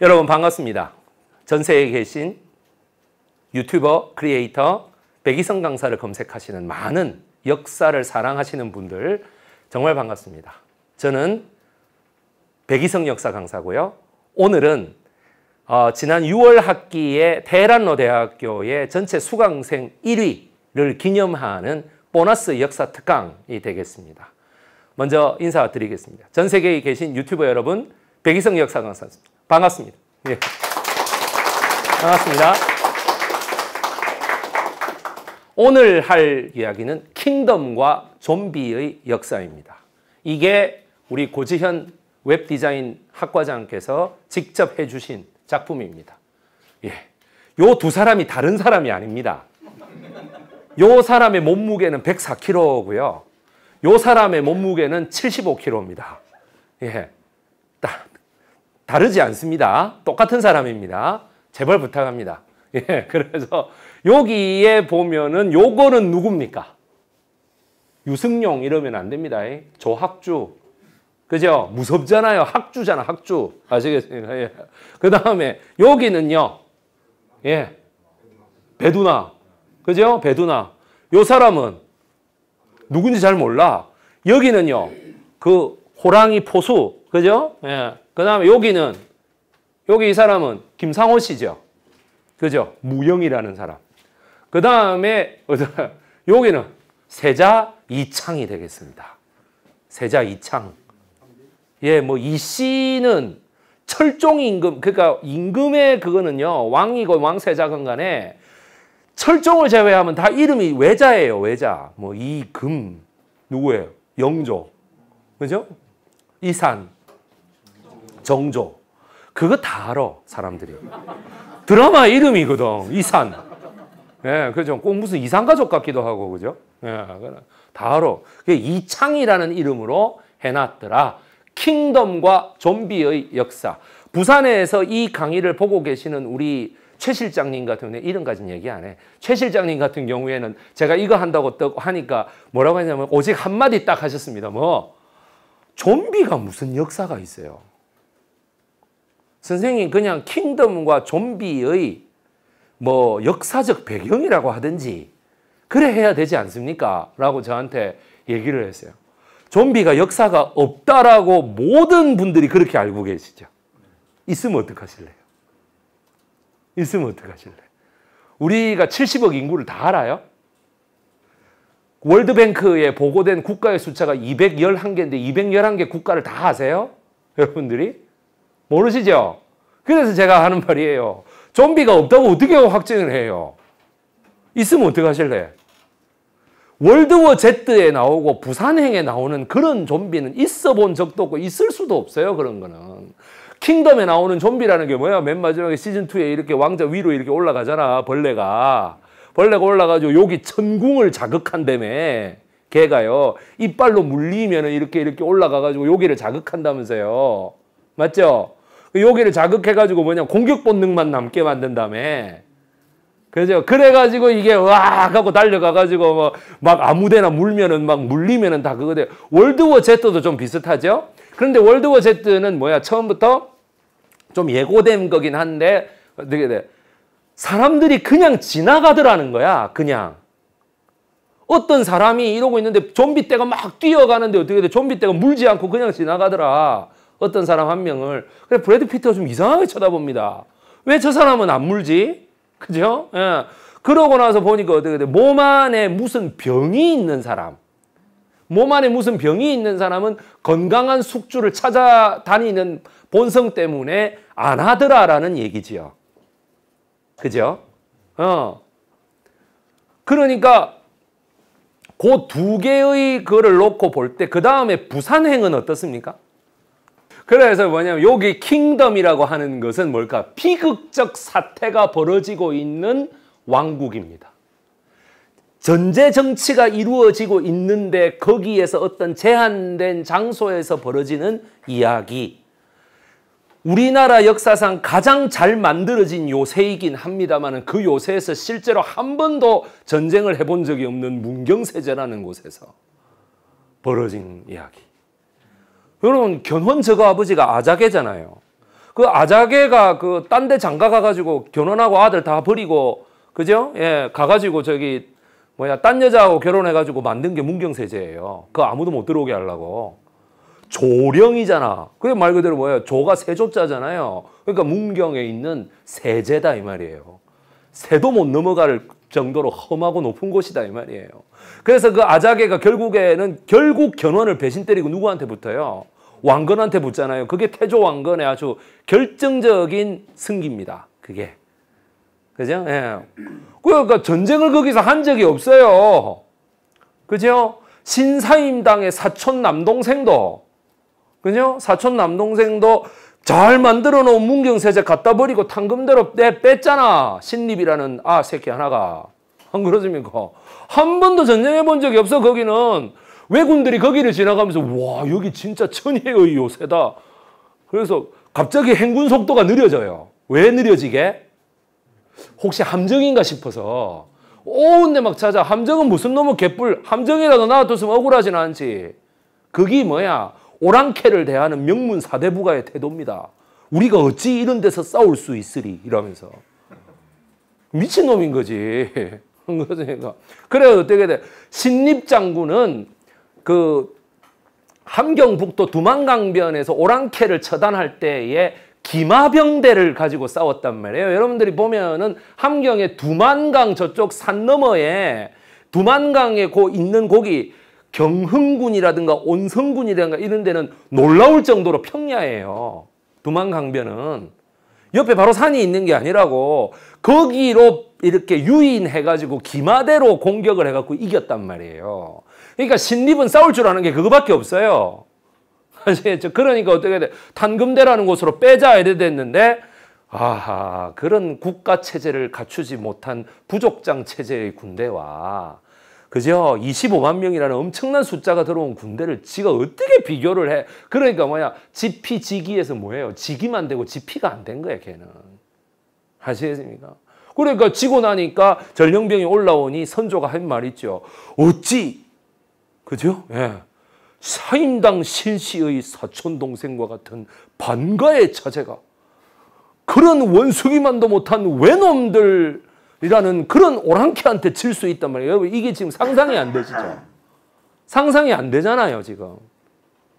여러분 반갑습니다. 전 세계에 계신 유튜버, 크리에이터, 백이성 강사를 검색하시는 많은 역사를 사랑하시는 분들 정말 반갑습니다. 저는 백이성 역사 강사고요. 오늘은 어, 지난 6월 학기에 테헤란로 대학교의 전체 수강생 1위를 기념하는 보너스 역사 특강이 되겠습니다. 먼저 인사드리겠습니다. 전 세계에 계신 유튜버 여러분, 백이성 역사 강사입니다. 반갑습니다. 예. 반갑습니다. 오늘 할 이야기는 킹덤과 좀비의 역사입니다. 이게 우리 고지현 웹디자인 학과장께서 직접 해주신 작품입니다. 예. 요 두 사람이 다른 사람이 아닙니다. 요 사람의 몸무게는 104kg고요. 요 사람의 몸무게는 75kg입니다. 예. 다, 다르지 않습니다. 똑같은 사람입니다. 제발 부탁합니다. 예. 그래서 여기에 보면은 요거는 누굽니까? 유승용 이러면 안 됩니다. 조학주. 그죠? 무섭잖아요. 학주잖아, 학주. 아시겠습니까? 예. 그 다음에 여기는요. 예. 배두나. 그죠? 배두나. 요 사람은 누군지 잘 몰라. 여기는요. 그 호랑이 포수. 그죠? 예. 그 다음에 여기는 여기 이 사람은 김상호 씨죠. 그죠? 무영이라는 사람. 그 다음에 여기는 세자 이창이 되겠습니다. 세자 이창. 예, 뭐 이 씨는 철종 임금 그러니까 임금의 그거는요 왕이고 왕세자건 간에 철종을 제외하면 다 이름이 외자예요 외자 뭐 이금 누구예요 영조 그죠 이산 정조 그거 다 알아 사람들이 드라마 이름이거든 이산 예 그죠 꼭 무슨 이산 가족 같기도 하고 그죠 예 다 알아 이창이라는 이름으로 해놨더라 킹덤과 좀비의 역사. 부산에서 이 강의를 보고 계시는 우리 최 실장님 같은 경우는 가진 얘기 안 해. 최 실장님 같은 경우에는 제가 이거 한다고 하니까 뭐라고 하냐면 오직 한마디 딱 하셨습니다. 뭐, 좀비가 무슨 역사가 있어요. 선생님 그냥 킹덤과 좀비의 뭐 역사적 배경이라고 하든지 그래 해야 되지 않습니까? 라고 저한테 얘기를 했어요. 좀비가 역사가 없다라고 모든 분들이 그렇게 알고 계시죠. 있으면 어떡하실래요? 있으면 어떡하실래요? 우리가 70억 인구를 다 알아요? 월드뱅크에 보고된 국가의 숫자가 211개인데 211개 국가를 다 아세요? 여러분들이? 모르시죠? 그래서 제가 하는 말이에요. 좀비가 없다고 어떻게 확증을 해요? 있으면 어떡하실래요? 월드워 Z에 나오고 부산행에 나오는 그런 좀비는 있어 본 적도 없고 있을 수도 없어요. 그런 거는. 킹덤에 나오는 좀비라는 게 뭐야? 맨 마지막에 시즌2에 이렇게 왕자 위로 이렇게 올라가잖아. 벌레가. 벌레가 올라가지고 여기 천궁을 자극한다며. 걔가요. 이빨로 물리면 이렇게 이렇게 올라가가지고 여기를 자극한다면서요. 맞죠? 여기를 자극해가지고 뭐냐 공격 본능만 남게 만든다며. 그죠? 그래가지고 이게 와 하고 달려가가지고 뭐 막 아무데나 물면은 막 물리면은 다 그거 돼. 월드워 Z도 좀 비슷하죠? 그런데 월드워 Z는 뭐야? 처음부터 좀 예고된 거긴 한데 어떻게 돼? 사람들이 그냥 지나가더라는 거야. 그냥. 어떤 사람이 이러고 있는데 좀비 떼가 막 뛰어가는데 어떻게 돼? 좀비 떼가 물지 않고 그냥 지나가더라. 어떤 사람 한 명을. 그래 브래드 피터가 좀 이상하게 쳐다봅니다. 왜 저 사람은 안 물지? 그죠? 예. 그러고 나서 보니까 어떻게 돼? 몸 안에 무슨 병이 있는 사람. 몸 안에 무슨 병이 있는 사람은 건강한 숙주를 찾아다니는 본성 때문에 안 하더라라는 얘기지요. 그죠? 어. 그러니까 그 두 개의 거를 놓고 볼 때 그 다음에 부산행은 어떻습니까? 그래서 뭐냐면 여기 킹덤이라고 하는 것은 뭘까? 비극적 사태가 벌어지고 있는 왕국입니다. 전제 정치가 이루어지고 있는데 거기에서 어떤 제한된 장소에서 벌어지는 이야기. 우리나라 역사상 가장 잘 만들어진 요새이긴 합니다만 그 요새에서 실제로 한 번도 전쟁을 해본 적이 없는 문경세제라는 곳에서 벌어진 이야기. 여러분 견훤 저거 아버지가 아자개잖아요. 그 아자개가 그 딴 데 장가 가가지고 결혼하고 아들 다 버리고 그죠? 예, 가가지고 저기 뭐야 딴 여자하고 결혼해가지고 만든 게 문경세제예요. 그 아무도 못 들어오게 하려고. 조령이잖아. 그게 말 그대로 뭐예요? 조가 세조자잖아요. 그러니까 문경에 있는 세제다 이 말이에요. 새도 못 넘어갈 정도로 험하고 높은 곳이다 이 말이에요. 그래서 그 아자개가 결국에는 결국 견훤을 배신 때리고 누구한테 붙어요? 왕건한테 붙잖아요. 그게 태조 왕건의 아주 결정적인 승기입니다. 그게. 그죠? 예. 그러니까 전쟁을 거기서 한 적이 없어요. 그죠? 신사임당의 사촌 남동생도, 그죠? 사촌 남동생도 잘 만들어 놓은 문경세제 갖다 버리고 탕금대로 내 뺐잖아. 신립이라는 아 새끼 하나가. 안 그러십니까? 한 번도 전쟁해 본 적이 없어, 거기는. 왜군들이 거기를 지나가면서, 와, 여기 진짜 천혜의 요새다. 그래서 갑자기 행군 속도가 느려져요. 왜 느려지게? 혹시 함정인가 싶어서. 오운데 막 찾아. 함정은 무슨 놈의 개뿔. 함정이라도 나와뒀으면 억울하진 않지. 그게 뭐야? 오랑캐를 대하는 명문 사대부가의 태도입니다. 우리가 어찌 이런 데서 싸울 수 있으리 이러면서 미친놈인 거지. 그러니까 그래 어떻게 돼? 신립장군은 그 함경북도 두만강변에서 오랑캐를 처단할 때에 기마병대를 가지고 싸웠단 말이에요. 여러분들이 보면은 함경의 두만강 저쪽 산 너머에 두만강에 고 있는 고기 경흥군이라든가 온성군이라든가 이런 데는 놀라울 정도로 평야예요. 두만강변은. 옆에 바로 산이 있는 게 아니라고 거기로 이렇게 유인해가지고 기마대로 공격을 해갖고 이겼단 말이에요. 그러니까 신립은 싸울 줄 아는 게 그거밖에 없어요. 아시겠죠? 그러니까 어떻게 돼? 탄금대라는 곳으로 빼자 이래 됐는데 아하 그런 국가 체제를 갖추지 못한 부족장 체제의 군대와 그죠? 25만 명이라는 엄청난 숫자가 들어온 군대를 지가 어떻게 비교를 해? 그러니까 뭐야? 지피 지기에서 뭐예요? 지기만 되고 지피가 안 된 거야, 걔는. 아시겠습니까? 그러니까 지고 나니까 전령병이 올라오니 선조가 한 말 있죠. 어찌, 그죠? 예. 사임당 신씨의 사촌 동생과 같은 반가의 자제가 그런 원숭이만도 못한 외놈들 이라는 그런 오랑캐한테 질 수 있단 말이에요. 이게 지금 상상이 안 되시죠? 상상이 안 되잖아요, 지금.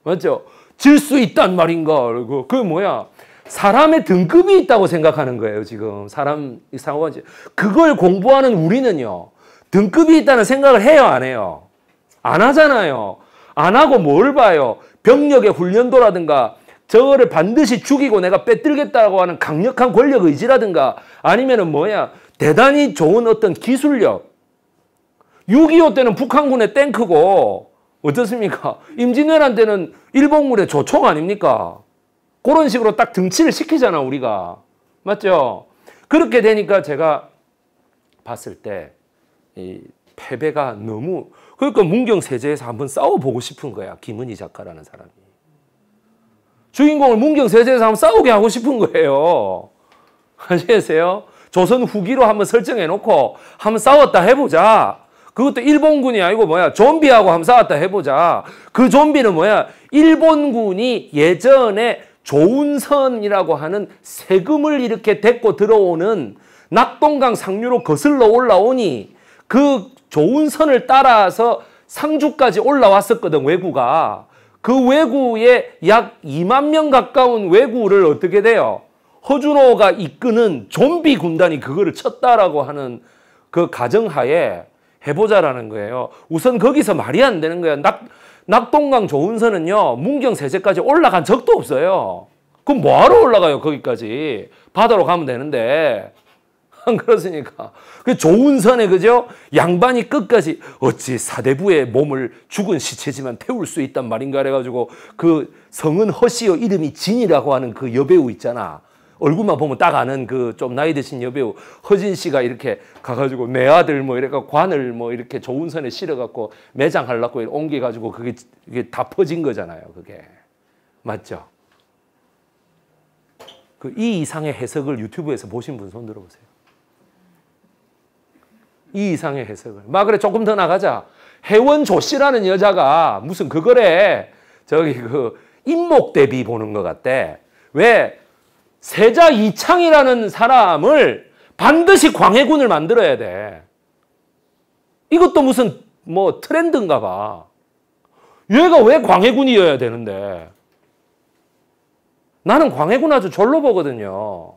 맞죠? 질 수 있단 말인가? 그리고 그 뭐야? 사람의 등급이 있다고 생각하는 거예요, 지금. 사람, 상호가 그걸 공부하는 우리는요, 등급이 있다는 생각을 해요, 안 해요? 안 하잖아요. 안 하고 뭘 봐요? 병력의 훈련도라든가, 저거를 반드시 죽이고 내가 빼들겠다고 하는 강력한 권력 의지라든가, 아니면은 뭐야? 대단히 좋은 어떤 기술력. 6.25 때는 북한군의 탱크고 어떻습니까? 임진왜란 때는 일본군의 조총 아닙니까? 그런 식으로 딱 등치를 시키잖아 우리가. 맞죠? 그렇게 되니까 제가 봤을 때 이 패배가 너무 그러니까 문경 세제에서 한번 싸워보고 싶은 거야 김은희 작가라는 사람이. 주인공을 문경 세제에서 한번 싸우게 하고 싶은 거예요. 아시겠어요? 조선 후기로 한번 설정해 놓고 한번 싸웠다 해보자. 그것도 일본군이 아니고 뭐야 좀비하고 한번 싸웠다 해보자. 그 좀비는 뭐야 일본군이 예전에 조운선이라고 하는 세금을 이렇게 데리고 들어오는 낙동강 상류로 거슬러 올라오니 그 조운선을 따라서 상주까지 올라왔었거든 외구가. 그 외구에 약 2만 명 가까운 외구를 어떻게 돼요? 허준호가 이끄는 좀비 군단이 그거를 쳤다라고 하는 그 가정하에 해보자라는 거예요. 우선 거기서 말이 안 되는 거예요. 낙, 낙동강 조은선은요, 문경 세제까지 올라간 적도 없어요. 그럼 뭐하러 올라가요, 거기까지. 바다로 가면 되는데. 안 그렇습니까? 그 조은선에 그죠? 양반이 끝까지 어찌 사대부의 몸을 죽은 시체지만 태울 수 있단 말인가 그래가지고 그 성은 허시요 이름이 진이라고 하는 그 여배우 있잖아. 얼굴만 보면 딱 아는 그 좀 나이 드신 여배우 허진 씨가 이렇게 가가지고 내 아들 뭐 이렇게 관을 뭐 이렇게 좋은 선에 실어갖고 매장하려고 옮겨가지고 그게 이게 다 퍼진 거잖아요. 그게 맞죠? 그 이 이상의 해석을 유튜브에서 보신 분 손 들어보세요. 이 이상의 해석을. 막 그래 조금 더 나가자. 혜원조 씨라는 여자가 무슨 그거래. 저기 그 인목 대비 보는 것 같대. 왜 세자 이창이라는 사람을 반드시 광해군을 만들어야 돼. 이것도 무슨 뭐 트렌드인가 봐. 얘가 왜 광해군이어야 되는데? 나는 광해군 아주 절로 보거든요.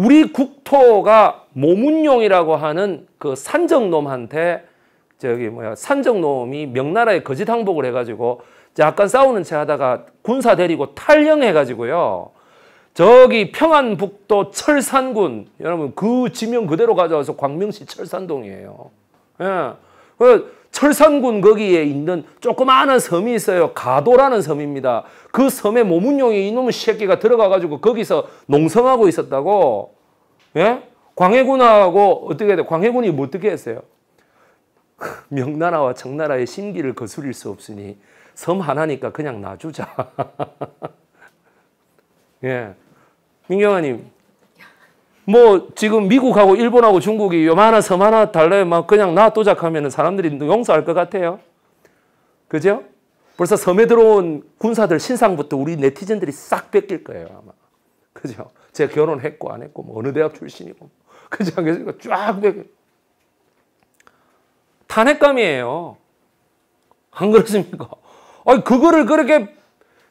우리 국토가 모문용이라고 하는 그 산정놈한테 저기 뭐야 산정놈이 명나라에 거짓 항복을 해가지고 약간 싸우는 채 하다가 군사 데리고 탈영해가지고요. 저기 평안북도 철산군 여러분 그 지명 그대로 가져와서 광명시 철산동이에요. 예. 그 철산군 거기에 있는 조그마한 섬이 있어요. 가도라는 섬입니다. 그 섬에 모문용이 이놈의 새끼가 들어가가지고 거기서 농성하고 있었다고. 예? 광해군하고 어떻게 돼? 광해군이 뭐 어떻게 했어요? 명나라와 청나라의 심기를 거스릴 수 없으니 섬 하나니까 그냥 놔주자. 예. 민경아님, 뭐 지금 미국하고 일본하고 중국이 요만한 섬 하나 달래 막 그냥 놔두자 하면 사람들이 용서할 것 같아요. 그죠? 벌써 섬에 들어온 군사들 신상부터 우리 네티즌들이 싹 뺏길 거예요 아마. 그죠? 제 결혼했고 안 했고 뭐 어느 대학 출신이고 그지 않겠습니까? 쫙 뺏겨. 탄핵감이에요. 안 그렇습니까? 아니 그거를 그렇게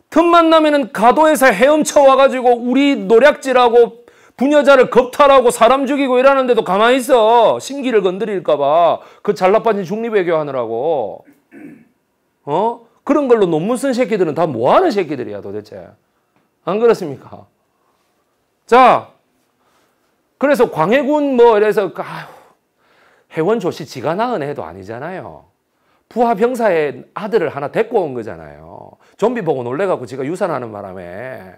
틈만 나면은 가도에서 헤엄쳐 와가지고 우리 노략질하고 부녀자를 겁탈하고 사람 죽이고 이러는데도 가만히 있어. 심기를 건드릴까봐. 그 잘나빠진 중립외교 하느라고. 어? 그런 걸로 논문 쓴 새끼들은 다 뭐 하는 새끼들이야 도대체. 안 그렇습니까? 자, 그래서 광해군 뭐 이래서 아휴, 해원 조씨 지가 낳은 애도 아니잖아요. 부하 병사의 아들을 하나 데리고 온 거잖아요. 좀비 보고 놀래갖고 지가 유산하는 바람에.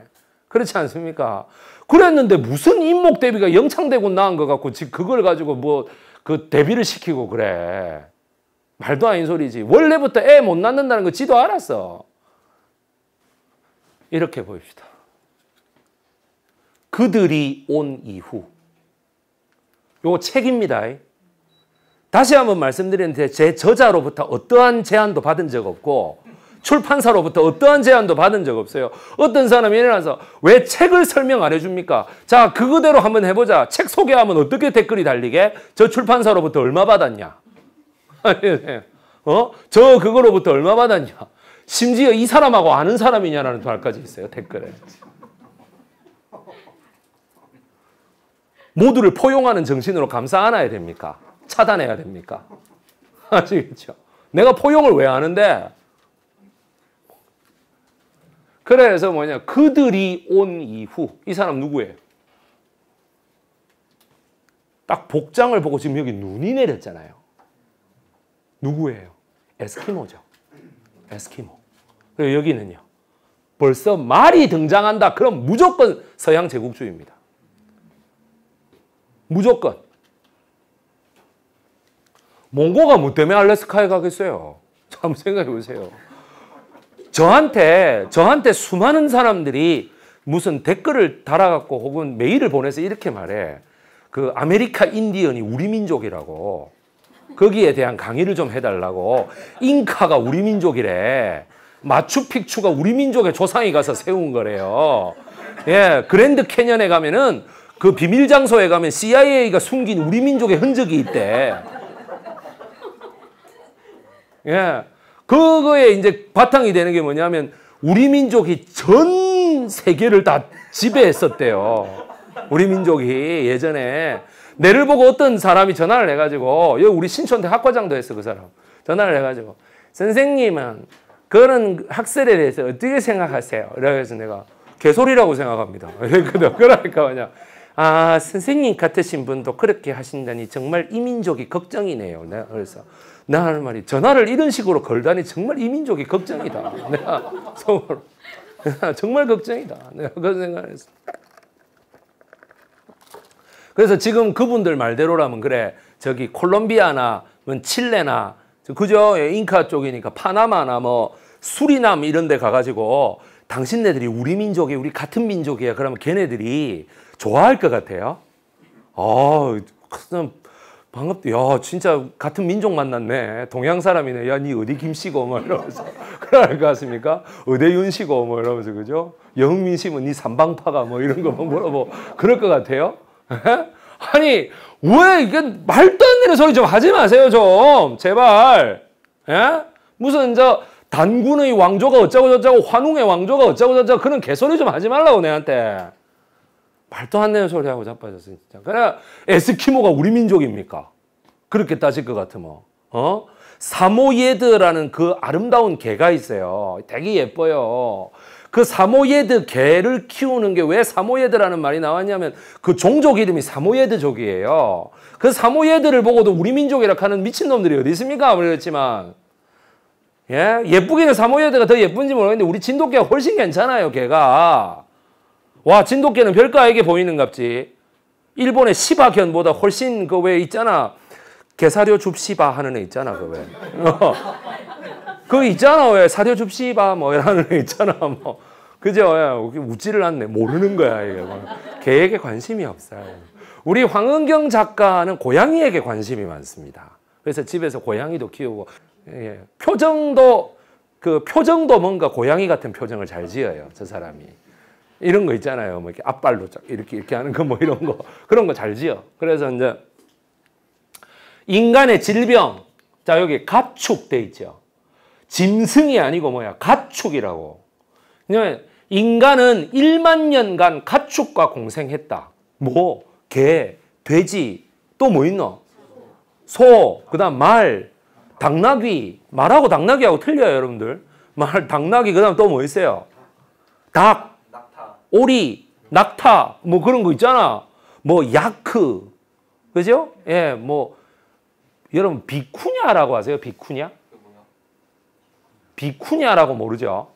그렇지 않습니까? 그랬는데 무슨 인목 대비가 영창대군 낳은 것 같고 지금 그걸 가지고 뭐 그 대비를 시키고 그래. 말도 아닌 소리지. 원래부터 애 못 낳는다는 거 지도 알았어. 이렇게 보입시다. 그들이 온 이후. 요 책입니다. 다시 한번 말씀드리는데 제 저자로부터 어떠한 제안도 받은 적 없고 출판사로부터 어떠한 제안도 받은 적 없어요. 어떤 사람이 일어나서 왜 책을 설명 안 해줍니까? 자, 그거대로 한번 해보자. 책 소개하면 어떻게 댓글이 달리게? 저 출판사로부터 얼마 받았냐? 어? 저 그거로부터 얼마 받았냐? 심지어 이 사람하고 아는 사람이냐라는 말까지 있어요. 댓글에. 모두를 포용하는 정신으로 감싸 안아야 됩니까? 차단해야 됩니까? 아시겠죠? 내가 포용을 왜 하는데? 그래서 뭐냐? 그들이 온 이후 이 사람 누구예요? 딱 복장을 보고 지금 여기 눈이 내렸잖아요. 누구예요? 에스키모죠. 에스키모. 그리고 여기는요. 벌써 말이 등장한다. 그럼 무조건 서양 제국주의입니다. 무조건. 몽고가 뭐 때문에 알래스카에 가겠어요? 한번 생각해 보세요. 저한테, 저한테 수많은 사람들이 무슨 댓글을 달아갖고 혹은 메일을 보내서 이렇게 말해. 그 아메리카 인디언이 우리 민족이라고. 거기에 대한 강의를 좀 해달라고. 잉카가 우리 민족이래. 마추픽추가 우리 민족의 조상이 가서 세운 거래요. 예, 그랜드 캐년에 가면은 그 비밀 장소에 가면 CIA가 숨긴 우리 민족의 흔적이 있대. 예. 그거에 이제 바탕이 되는 게 뭐냐면 우리 민족이 전 세계를 다 지배했었대요. 우리 민족이 예전에 내를 보고 어떤 사람이 전화를 해가지고 여기 우리 신촌대 학과장도 했어 그 사람 전화를 해가지고 선생님은 그런 학설에 대해서 어떻게 생각하세요? 그래서 내가 개소리라고 생각합니다. 그러니까 뭐냐 아 선생님 같으신 분도 그렇게 하신다니 정말 이민족이 걱정이네요. 그래서 나 하는 말이 전화를 이런 식으로 걸다니 정말 이 민족이 걱정이다. 내가 속으로 정말 걱정이다. 내가 그런 생각을 했어. 그래서 지금 그분들 말대로라면 그래 저기 콜롬비아나 뭐 칠레나 그죠 잉카 쪽이니까 파나마나 뭐 수리남 이런 데 가가지고 당신네들이 우리 민족이 우리 같은 민족이야 그러면 걔네들이 좋아할 것 같아요. 아, 반갑다. 야, 진짜 같은 민족 만났네. 동양 사람이네. 야, 니 어디 김씨고? 막 이러면서. 뭐랄 것 같습니까? 의대윤씨고 뭐 이러면서 그죠? 영민 씨면 네 삼방파가 뭐 이런 거 물어보 그럴 것 같아요. 아니 왜 이게 말도 안 되는 소리 좀 하지 마세요 좀 제발. 예? 무슨 저 단군의 왕조가 어쩌고 저쩌고 환웅의 왕조가 어쩌고 저쩌고 그런 개소리 좀 하지 말라고 내한테. 말도 안 되는 소리 하고 자빠졌어 진짜. 그래 에스키모가 우리 민족입니까? 그렇게 따질 것 같으면 어? 사모예드라는 그 아름다운 개가 있어요. 되게 예뻐요. 그 사모예드 개를 키우는 게 왜 사모예드라는 말이 나왔냐면 그 종족 이름이 사모예드족이에요. 그 사모예드를 보고도 우리 민족이라 하는 미친놈들이 어디 있습니까? 그랬지만 예? 예쁘기는 사모예드가 더 예쁜지 모르겠는데 우리 진돗개가 훨씬 괜찮아요, 개가. 와, 진돗개는 별가에게 보이는갑지. 일본의 시바견보다 훨씬 그 왜 있잖아. 개사료 줍시바 하는 애 있잖아, 그 왜. 어. 그 있잖아, 왜. 사료 줍시바 뭐 이라는 애 있잖아, 뭐. 그죠? 예, 웃지를 않네. 모르는 거야, 이게. 개에게 관심이 없어요. 우리 황은경 작가는 고양이에게 관심이 많습니다. 그래서 집에서 고양이도 키우고 예, 표정도 그 표정도 뭔가 고양이 같은 표정을 잘 지어요. 저 사람이. 이런 거 있잖아요. 뭐 이렇게 앞발로 이렇게 이렇게 하는 거 뭐 이런 거 그런 거 잘 지어. 그래서 이제 인간의 질병 자 여기 가축돼 있죠. 짐승이 아니고 뭐야 가축이라고. 왜냐면 인간은 1만 년간 가축과 공생했다. 뭐 개, 돼지 또 뭐 있노? 소, 그다음 말, 당나귀, 말하고 당나귀하고 틀려요, 여러분들. 말, 당나귀, 그 다음 또 뭐 있어요? 닭. 오리, 낙타, 뭐 그런 거 있잖아. 뭐, 야크. 그죠? 예, 뭐, 여러분, 비쿠냐라고 하세요? 비쿠냐? 비쿠냐라고 모르죠?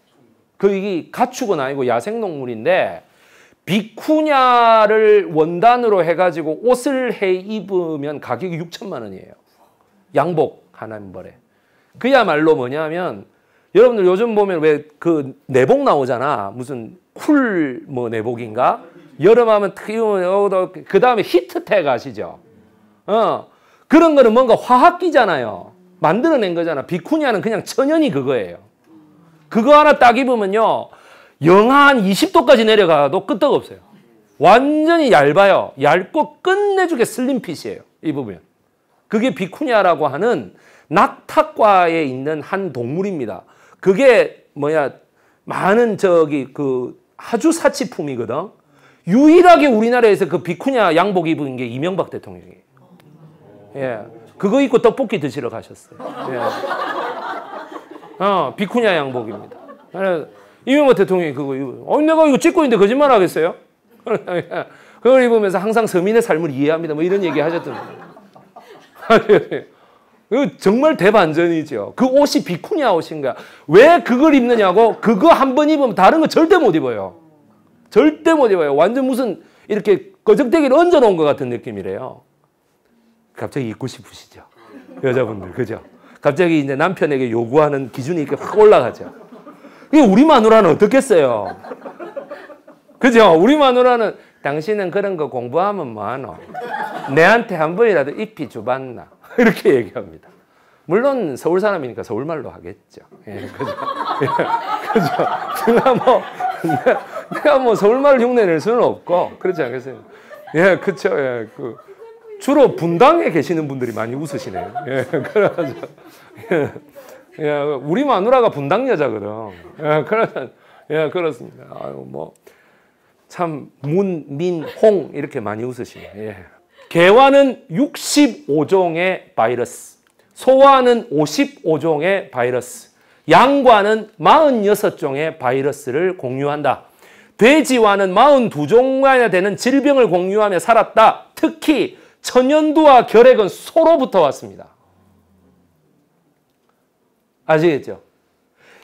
그, 이게 가축은 아니고 야생동물인데, 비쿠냐를 원단으로 해가지고 옷을 해 입으면 가격이 6천만 원이에요. 양복. 하나님 벌에. 그야말로 뭐냐면 여러분들 요즘 보면 왜 그 내복 나오잖아. 무슨 cool 뭐 내복인가? 여름하면 그 다음에 히트텍 아시죠? 어 그런 거는 뭔가 화학기잖아요. 만들어낸 거잖아. 비쿠니아는 그냥 천연이 그거예요. 그거 하나 딱 입으면요. 영하 한 20도까지 내려가도 끄떡 없어요. 완전히 얇아요. 얇고 끝내주게 slim fit이에요. 입으면. 그게 비쿠니아라고 하는 낙타과에 있는 한 동물입니다. 그게 뭐야 많은 저기 그 아주 사치품이거든. 유일하게 우리나라에서 그 비쿠냐 양복 입은 게 이명박 대통령이에요. 예. 그거 입고 떡볶이 드시러 가셨어요. 예. 어, 비쿠냐 양복입니다. 이명박 대통령이 그거 입어. 어, 내가 이거 찍고 있는데 거짓말 하겠어요? 그걸 입으면서 항상 서민의 삶을 이해합니다. 뭐 이런 얘기 하셨던 정말 대반전이죠. 그 옷이 비쿠냐 옷인가. 왜 그걸 입느냐고 그거 한 번 입으면 다른 거 절대 못 입어요. 절대 못 입어요. 완전 무슨 이렇게 거적대기를 얹어 놓은 것 같은 느낌이래요. 갑자기 입고 싶으시죠? 여자분들, 그죠? 갑자기 이제 남편에게 요구하는 기준이 이렇게 확 올라가죠. 이게 우리 마누라는 어떻겠어요? 그죠? 우리 마누라는 당신은 그런 거 공부하면 뭐하노? 내한테 한 번이라도 입히 주봤나? 이렇게 얘기합니다. 물론 서울 사람이니까 서울말로 하겠죠. 예, 그죠? 예, 그죠? 내가 뭐, 내가 뭐 서울말 흉내 낼 수는 없고, 그렇지 않겠어요? 예, 그쵸. 예, 그, 주로 분당에 계시는 분들이 많이 웃으시네요. 예, 그래서, 예, 예, 우리 마누라가 분당 여자거든. 예, 그래서, 예, 그렇습니다. 아유, 뭐, 참, 문, 민, 홍, 이렇게 많이 웃으시네요. 예. 개화는 65종의 바이러스, 소화는 55종의 바이러스, 양과는 46종의 바이러스를 공유한다. 돼지와는 42종가나 되는 질병을 공유하며 살았다. 특히 천연두와 결핵은 소로부터 왔습니다. 아시겠죠?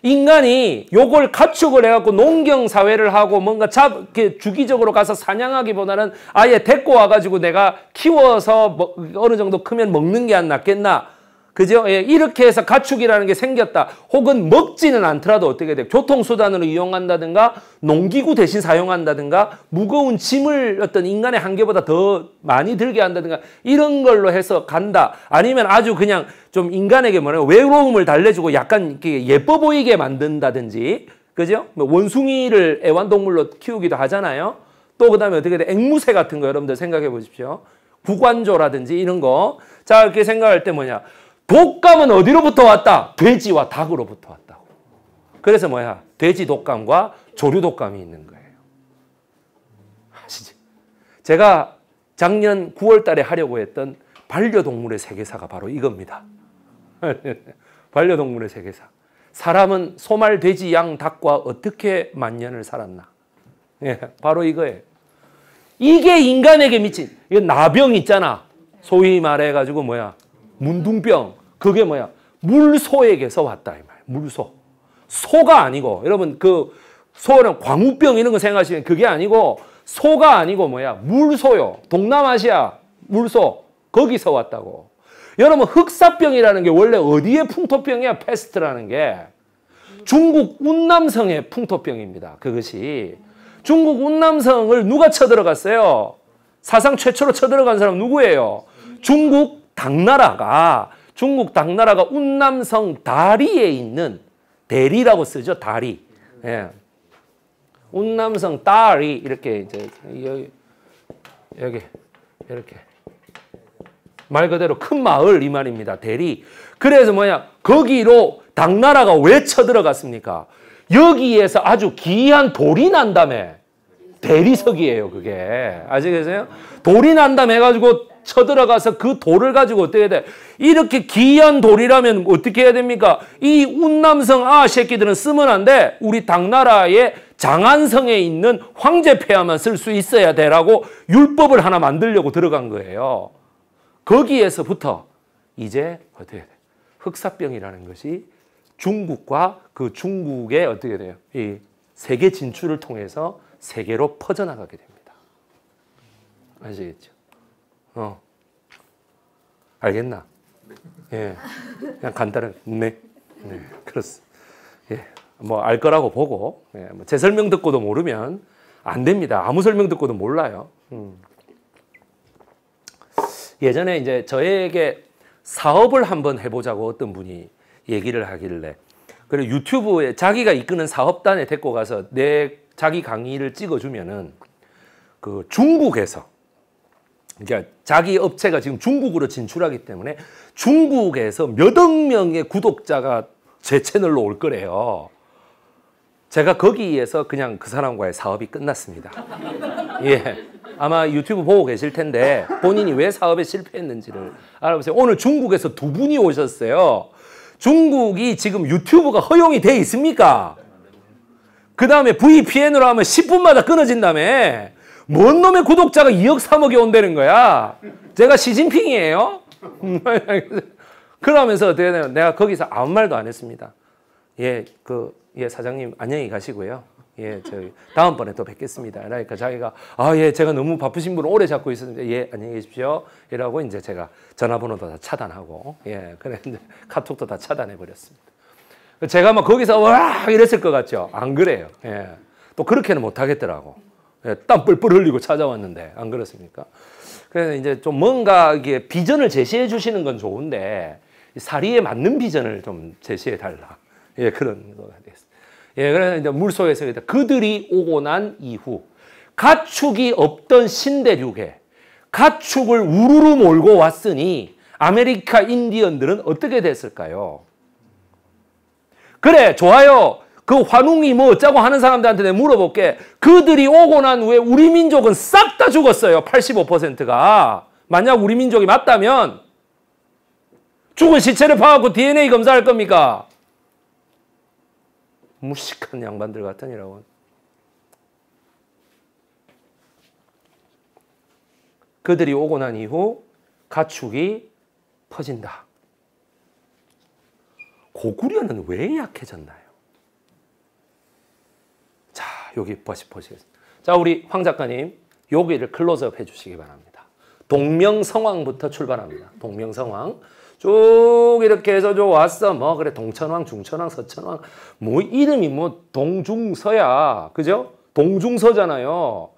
인간이 요걸 가축을 해갖고 농경 사회를 하고 뭔가 잡, 주기적으로 가서 사냥하기보다는 아예 데리고 와가지고 내가 키워서 뭐 어느 정도 크면 먹는 게 안 낫겠나? 그죠? 예, 이렇게 해서 가축이라는 게 생겼다. 혹은 먹지는 않더라도 어떻게 돼? 교통수단으로 이용한다든가, 농기구 대신 사용한다든가, 무거운 짐을 어떤 인간의 한계보다 더 많이 들게 한다든가, 이런 걸로 해서 간다. 아니면 아주 그냥 좀 인간에게 뭐냐, 외로움을 달래주고 약간 예뻐 보이게 만든다든지, 그죠? 뭐 원숭이를 애완동물로 키우기도 하잖아요. 또 그 다음에 어떻게 돼? 앵무새 같은 거 여러분들 생각해 보십시오. 구관조라든지 이런 거. 자, 이렇게 생각할 때 뭐냐. 독감은 어디로부터 왔다? 돼지와 닭으로부터 왔다고. 그래서 뭐야? 돼지 독감과 조류 독감이 있는 거예요. 아시죠? 제가 작년 9월 달에 하려고 했던 반려동물의 세계사가 바로 이겁니다. 반려동물의 세계사. 사람은 소말, 돼지, 양, 닭과 어떻게 만년을 살았나? 예, 바로 이거예요. 이게 인간에게 미친, 이 나병 있잖아. 소위 말해가지고 뭐야? 문둥병. 그게 뭐야? 물소에게서 왔다. 이 말. 물소. 소가 아니고, 여러분, 그, 소는 광우병 이런 거 생각하시면 그게 아니고, 소가 아니고 뭐야? 물소요. 동남아시아 물소. 거기서 왔다고. 여러분, 흑사병이라는 게 원래 어디의 풍토병이야? 패스트라는 게. 중국 운남성의 풍토병입니다. 그것이. 중국 운남성을 누가 쳐들어갔어요? 사상 최초로 쳐들어간 사람 누구예요? 중국 당나라가 중국 당나라가 운남성 다리에 있는 대리라고 쓰죠. 다리. 예. 운남성 다리 이렇게 이제 여기 여기 이렇게 말 그대로 큰 마을 이 말입니다. 대리. 그래서 뭐냐? 거기로 당나라가 왜 쳐들어갔습니까? 여기에서 아주 귀한 돌이 난다며. 대리석이에요, 그게. 아시겠어요? 돌이 난다며 해가지고 쳐들어가서 그 돌을 가지고 어떻게 돼? 이렇게 귀한 돌이라면 어떻게 해야 됩니까? 이 운남성 아 새끼들은 쓰면 안 돼. 우리 당나라의 장안성에 있는 황제 폐하만 쓸 수 있어야 돼라고 율법을 하나 만들려고 들어간 거예요. 거기에서부터 이제 어떻게 돼? 흑사병이라는 것이 중국과 그 중국의 어떻게 돼요? 이 세계 진출을 통해서 세계로 퍼져나가게 됩니다. 아시겠죠? 어. 알겠나? 예. 그냥 간단한, 네. 네. 그렇습니다. 예. 뭐, 알 거라고 보고, 예. 뭐제 설명 듣고도 모르면 안 됩니다. 아무 설명 듣고도 몰라요. 음. 예전에 이제 저에게 사업을 한번 해보자고 어떤 분이 얘기를 하길래 그리고 유튜브에 자기가 이끄는 사업단에 데리고 가서 내 자기 강의를 찍어주면은 그 중국에서 그러니까 자기 업체가 지금 중국으로 진출하기 때문에 중국에서 몇억 명의 구독자가 제 채널로 올 거래요. 제가 거기에서 그냥 그 사람과의 사업이 끝났습니다. 예. 아마 유튜브 보고 계실 텐데 본인이 왜 사업에 실패했는지를 알아보세요. 오늘 중국에서 두 분이 오셨어요. 중국이 지금 유튜브가 허용이 돼 있습니까? 그 다음에 VPN으로 하면 10분마다 끊어진다며. 뭔 놈의 구독자가 2억 3억이 온다는 거야. 제가 시진핑이에요. 그러면서 어떻게 되냐면 내가 거기서 아무 말도 안 했습니다. 예, 그, 예, 사장님 안녕히 가시고요. 예, 저희 다음번에 또 뵙겠습니다. 그러니까 자기가 아, 예, 제가 너무 바쁘신 분을 오래 잡고 있었는데 예, 안녕히 계십시오. 이라고 이제 제가 전화번호도 다 차단하고 예, 그랬는데 카톡도 다 차단해 버렸습니다. 제가 막 거기서 와 이랬을 것 같죠? 안 그래요. 예. 또 그렇게는 못 하겠더라고. 예, 땀 뿔뿔 흘리고 찾아왔는데 안 그렇습니까? 그래서 이제 좀 뭔가 이게 비전을 제시해 주시는 건 좋은데 사리에 맞는 비전을 좀 제시해 달라. 예, 그런 거가 됐습니다. 예, 그래서 이제 물속에서 그들이 오고 난 이후 가축이 없던 신대륙에 가축을 우르르 몰고 왔으니 아메리카 인디언들은 어떻게 됐을까요? 그래, 좋아요. 그 환웅이 뭐 어쩌고 하는 사람들한테 내가 물어볼게. 그들이 오고 난 후에 우리 민족은 싹 다 죽었어요. 85%가. 만약 우리 민족이 맞다면 죽은 시체를 파갖고 DNA 검사할 겁니까? 무식한 양반들 같으니라고. 그들이 오고 난 이후 가축이 퍼진다. 고구려는 왜 약해졌나요? 자, 여기 보시겠습니다. 자, 우리 황 작가님, 여기를 클로즈업 해주시기 바랍니다. 동명성왕부터 출발합니다. 동명성왕. 쭉 이렇게 해서 저 왔어. 뭐 그래 동천왕, 중천왕, 서천왕 뭐 이름이 뭐 동중서야. 그죠? 동중서잖아요.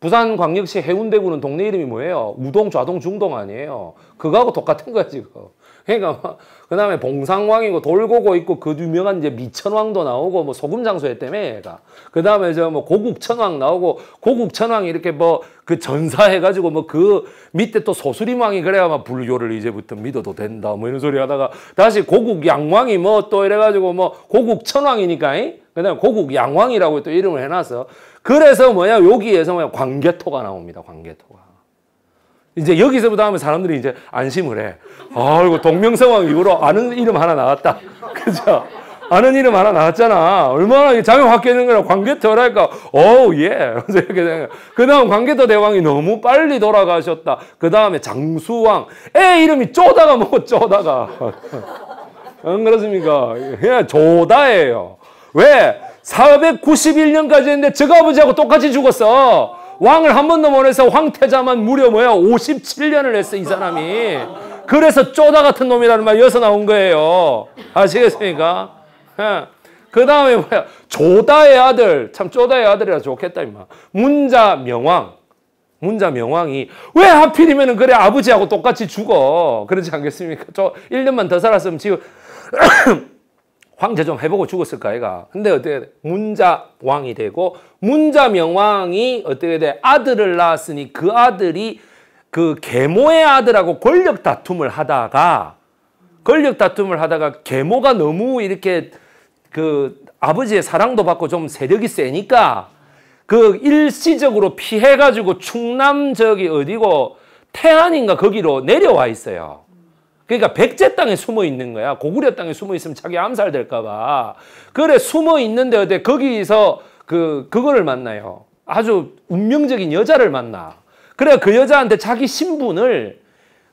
부산광역시 해운대구는 동네 이름이 뭐예요? 우동, 좌동, 중동 아니에요. 그거하고 똑같은 거야 지금. 그러니까 그 다음에 봉상왕이고 돌고고 있고 그 유명한 이제 미천왕도 나오고 뭐 소금 장소였다며 얘가. 그 다음에 저 뭐 고국천왕 나오고 고국천왕이 이렇게 뭐 그 전사해가지고 뭐 그 밑에 또 소수림왕이 그래야 막 불교를 이제부터 믿어도 된다 뭐 이런 소리 하다가 다시 고국양왕이 뭐 또 이래가지고 뭐 고국천왕이니까 그 다음에 고국양왕이라고 또 이름을 해놔서 그래서 뭐냐 여기에서 뭐냐 광개토가 나옵니다 광개토가. 이제 여기서부터 하면 사람들이 이제 안심을 해. 아이고 동명성왕 이후로 아는 이름 하나 나왔다. 그죠? 아는 이름 하나 나왔잖아. 얼마나 확 깨는 거라 광개토라니까. 어우 예. 이렇게 되는 그 다음 광개토 대왕이 너무 빨리 돌아가셨다. 그 다음에 장수왕. 애 이름이 쪼다가 뭐 쪼다가. 안 그렇습니까? 그냥 조다예요. 왜? 491년까지 했는데 저가 아버지하고 똑같이 죽었어. 왕을 한 번도 못 해서 황태자만 무려 뭐야 57년을 했어 이 사람이. 그래서 쪼다 같은 놈이라는 말 여기서 나온 거예요. 아시겠습니까? 예. 그 다음에 뭐야 조다의 아들 참 쪼다의 아들이라 좋겠다 임마. 문자 명왕. 문자 명왕이 왜 하필이면 그래 아버지하고 똑같이 죽어 그렇지 않겠습니까? 저 1년만 더 살았으면 지금 황제 좀 해보고 죽었을까 아이가. 근데 어떻게 돼? 문자 왕이 되고 문자 명왕이 어떻게 돼? 아들을 낳았으니 그 아들이 그 계모의 아들하고 권력 다툼을 하다가 권력 다툼을 하다가 계모가 너무 이렇게 그 아버지의 사랑도 받고 좀 세력이 세니까 그 일시적으로 피해가지고 충남 저기 어디고 태안인가 거기로 내려와 있어요. 그러니까 백제 땅에 숨어 있는 거야. 고구려 땅에 숨어 있으면 자기 암살될까 봐. 그래 숨어 있는데 어때 거기서 그 그거를 만나요. 아주 운명적인 여자를 만나. 그래 그 여자한테 자기 신분을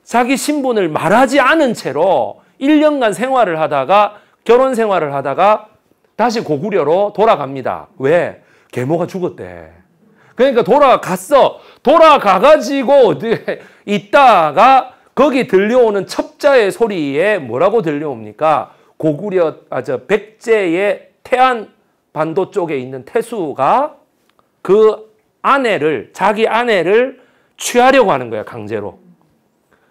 자기 신분을 말하지 않은 채로 1년간 생활을 하다가 결혼 생활을 하다가 다시 고구려로 돌아갑니다. 왜? 계모가 죽었대. 그러니까 돌아갔어. 돌아가가지고 어떻게 있다가 거기 들려오는 첩자의 소리에 뭐라고 들려옵니까? 고구려, 아, 저, 백제의 태안 반도 쪽에 있는 태수가 그 아내를, 자기 아내를 취하려고 하는 거야, 강제로.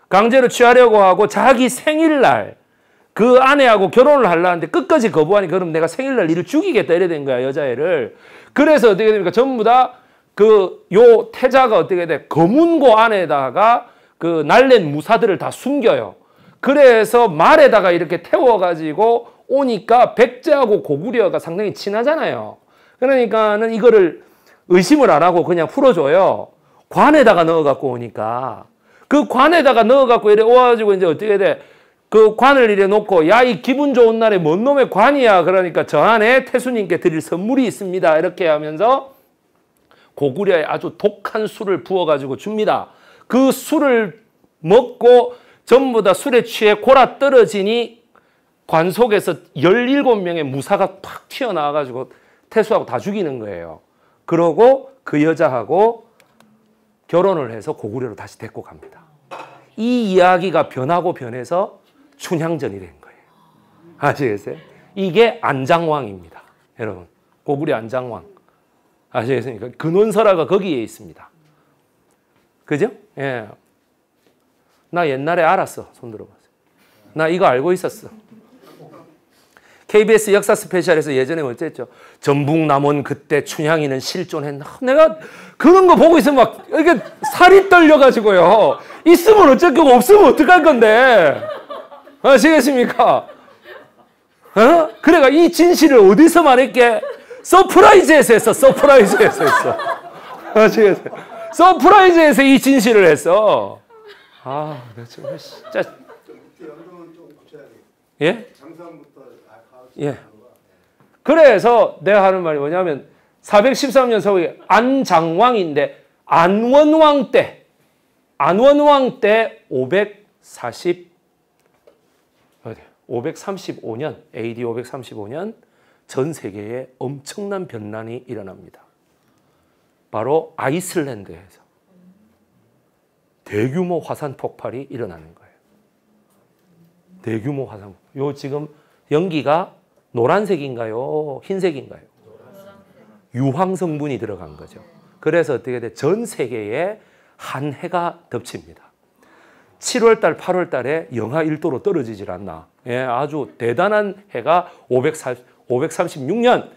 강제로 취하려고 하고 자기 생일날 그 아내하고 결혼을 하려는데 끝까지 거부하니 그럼 내가 생일날 이를 죽이겠다 이래 된 거야, 여자애를. 그래서 어떻게 됩니까? 전부 다 그 요 태자가 어떻게 돼? 검은고 안에다가 그 날랜 무사들을 다 숨겨요. 그래서 말에다가 이렇게 태워가지고 오니까 백제하고 고구려가 상당히 친하잖아요. 그러니까는 이거를 의심을 안 하고 그냥 풀어줘요. 관에다가 넣어갖고 오니까. 그 관에다가 넣어갖고 이래 오가지고 이제 어떻게 돼? 그 관을 이래 놓고 야 이 기분 좋은 날에 뭔 놈의 관이야 그러니까 저 안에 태수님께 드릴 선물이 있습니다 이렇게 하면서 고구려에 아주 독한 술을 부어가지고 줍니다 그 술을 먹고 전부 다 술에 취해 골아 떨어지니 관 속에서 17명의 무사가 팍 튀어나와가지고 태수하고 다 죽이는 거예요. 그러고 그 여자하고 결혼을 해서 고구려로 다시 데리고 갑니다. 이 이야기가 변하고 변해서 춘향전이 된 거예요. 아시겠어요? 이게 안장왕입니다. 여러분, 고구려 안장왕. 아시겠습니까? 근원설화가 거기에 있습니다. 그죠? 예. 나 옛날에 알았어. 손 들어보세요. 나 이거 알고 있었어. KBS 역사 스페셜에서 예전에 어쨌죠? 전북 남원 그때 춘향이는 실존했나? 내가 그런 거 보고 있으면 막 이게 살이 떨려가지고요. 있으면 어쩔 거고 없으면 어떡할 건데. 아시겠습니까? 어? 그래가 이 진실을 어디서 말했게? 서프라이즈에서 했어. 서프라이즈에서 했어. 아시겠어요? 서프라이즈에서 이 진실을 했어. 아, 진짜. 예? 예. 그래서 내가 하는 말이 뭐냐면 413년 서기 안장왕인데 안원왕 때 안원왕 때 540, 어디, 535년, AD 535년 전 세계에 엄청난 변란이 일어납니다. 바로 아이슬란드에서 대규모 화산 폭발이 일어나는 거예요. 대규모 화산. 요 지금 연기가 노란색인가요? 흰색인가요? 유황 성분이 들어간 거죠. 그래서 어떻게 돼? 전 세계에 한 해가 덮칩니다. 7월 달, 8월 달에 영하 1도로 떨어지질 않나. 예, 아주 대단한 해가 540, 536년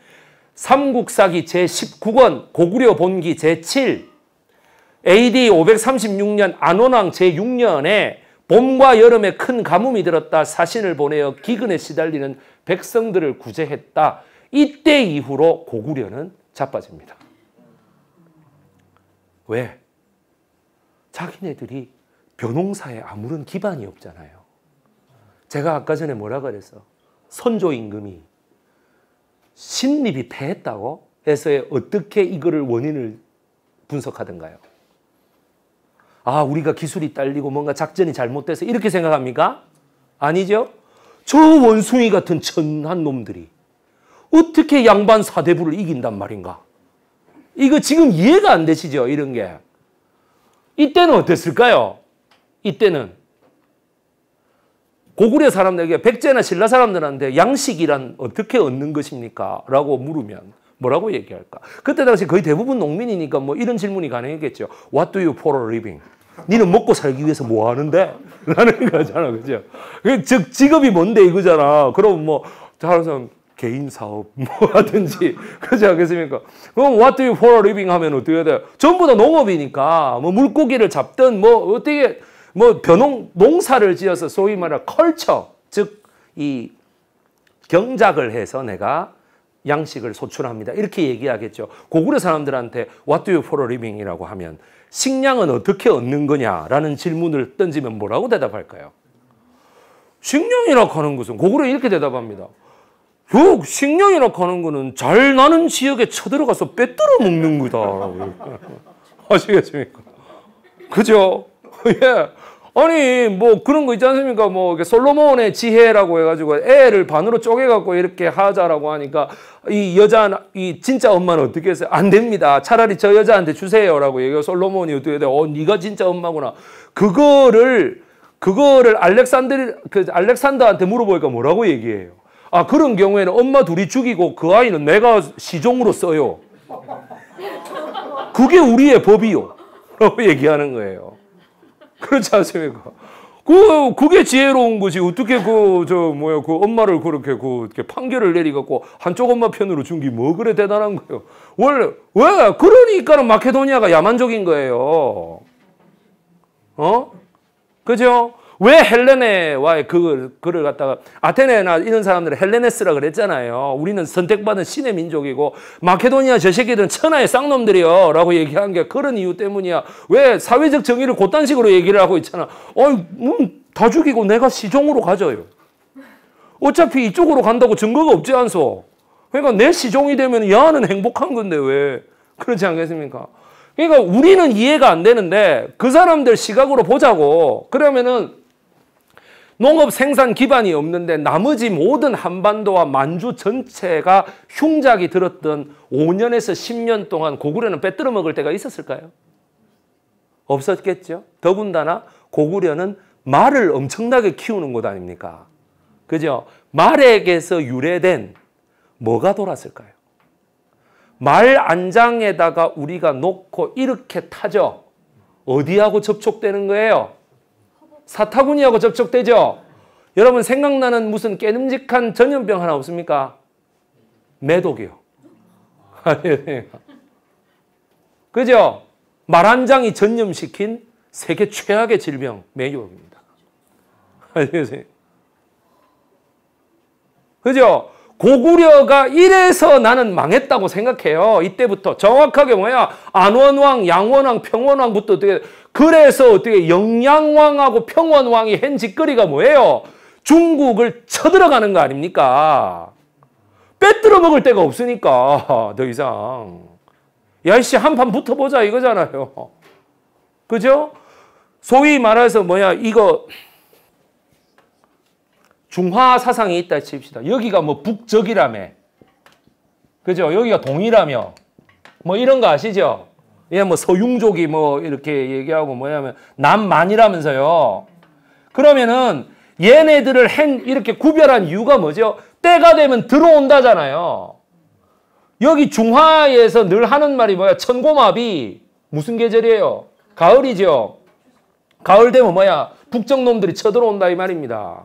삼국사기 제19권 고구려 본기 제7 AD 536년 안원왕 제6년에 봄과 여름에 큰 가뭄이 들었다 사신을 보내어 기근에 시달리는 백성들을 구제했다. 이때 이후로 고구려는 자빠집니다. 왜? 자기네들이 벼농사에 아무런 기반이 없잖아요. 제가 아까 전에 뭐라 그랬어? 선조 임금이 신립이 패했다고 해서 어떻게 이거를 원인을 분석하던가요? 아, 우리가 기술이 딸리고 뭔가 작전이 잘못돼서 이렇게 생각합니까? 아니죠? 저 원숭이 같은 천한 놈들이 어떻게 양반 사대부를 이긴단 말인가? 이거 지금 이해가 안 되시죠? 이런 게. 이때는 어땠을까요? 이때는 고구려 사람들에게 백제나 신라 사람들한테 양식이란 어떻게 얻는 것입니까? 라고 물으면 뭐라고 얘기할까? 그때 당시 거의 대부분 농민이니까 뭐 이런 질문이 가능했겠죠. What do you for a living? 니는 먹고 살기 위해서 뭐 하는데? 라는 거잖아. 그죠? 그 즉, 직업이 뭔데 이거잖아. 그럼 뭐, 사람 개인 사업 뭐 하든지 그렇지 않겠습니까? 그럼 what do you for a living 하면 어떻게 돼요? 전부 다 농업이니까 뭐 물고기를 잡든 뭐 어떻게 뭐 변농 농사를 지어서 소위 말하 컬처 즉 이 경작을 해서 내가 양식을 소출합니다. 이렇게 얘기하겠죠. 고구려 사람들한테 what do you for a living이라고 하면 식량은 어떻게 얻는 거냐라는 질문을 던지면 뭐라고 대답할까요? 식량이라고 하는 것은 고구려 이렇게 대답합니다. 그 식량이라고 하는 거는 잘 나는 지역에 쳐들어가서 빼들어 먹는 거다. 아시겠습니까? 그죠? 예. 아니 뭐 그런 거 있지 않습니까? 뭐 솔로몬의 지혜라고 해가지고 애를 반으로 쪼개갖고 이렇게 하자라고 하니까 이 여자 이 진짜 엄마는 어떻게 했어요? 안 됩니다. 차라리 저 여자한테 주세요라고 얘기해. 솔로몬이 어떻게 돼? 어 네가 진짜 엄마구나. 그거를 그거를 알렉산드 그 알렉산더한테 물어보니까 뭐라고 얘기해요? 아 그런 경우에는 엄마 둘이 죽이고 그 아이는 내가 시종으로 써요. 그게 우리의 법이요. 라고 얘기하는 거예요. 그렇지 않습니까? 그, 그게 지혜로운 거지. 어떻게 그, 저, 뭐야, 그 엄마를 그렇게 그, 이렇게 판결을 내리갖고 한쪽 엄마 편으로 준 게 뭐 그래 대단한 거예요. 원래, 왜? 그러니까는 마케도니아가 야만족인 거예요. 어? 그죠? 왜 헬레네와의 그 글을 갖다가 아테네나 이런 사람들은 헬레네스라 그랬잖아요. 우리는 선택받은 신의 민족이고 마케도니아 저 새끼들은 천하의 쌍놈들이요. 라고 얘기한 게 그런 이유 때문이야. 왜 사회적 정의를 그딴 식으로 얘기를 하고 있잖아. 어이, 음, 다 죽이고 내가 시종으로 가져요. 어차피 이쪽으로 간다고 증거가 없지 않소. 그러니까 내 시종이 되면 야는 행복한 건데 왜. 그렇지 않겠습니까? 그러니까 우리는 이해가 안 되는데 그 사람들 시각으로 보자고. 그러면은 농업 생산 기반이 없는데 나머지 모든 한반도와 만주 전체가 흉작이 들었던 5년에서 10년 동안 고구려는 빼들어 먹을 때가 있었을까요? 없었겠죠. 더군다나 고구려는 말을 엄청나게 키우는 곳 아닙니까? 그죠? 말에게서 유래된 뭐가 돌았을까요? 말 안장에다가 우리가 놓고 이렇게 타죠. 어디하고 접촉되는 거예요? 사타구니하고 접촉되죠? 여러분 생각나는 무슨 깨름직한 전염병 하나 없습니까? 매독이요. 그죠? 말한 장이 전염시킨 세계 최악의 질병, 매독입니다. 그죠? 고구려가 이래서 나는 망했다고 생각해요. 이때부터 정확하게 뭐야? 안원왕, 양원왕, 평원왕부터 그래서 어떻게 영양왕하고 평원왕이 한 짓거리가 뭐예요? 중국을 쳐들어가는 거 아닙니까? 빼들어 먹을 데가 없으니까 더 이상 야이씨 한판 붙어보자 이거잖아요. 그죠? 소위 말해서 뭐야 이거 중화 사상이 있다 칩시다. 여기가 뭐 북적이라며. 그죠? 여기가 동이라며. 뭐 이런 거 아시죠? 예, 뭐 서융족이 뭐 이렇게 얘기하고 뭐냐면 남만이라면서요. 그러면은 얘네들을 hen 이렇게 구별한 이유가 뭐죠? 때가 되면 들어온다잖아요. 여기 중화에서 늘 하는 말이 뭐야? 천고마비 무슨 계절이에요? 가을이죠. 가을 되면 뭐야? 북쪽 놈들이 쳐들어온다 이 말입니다.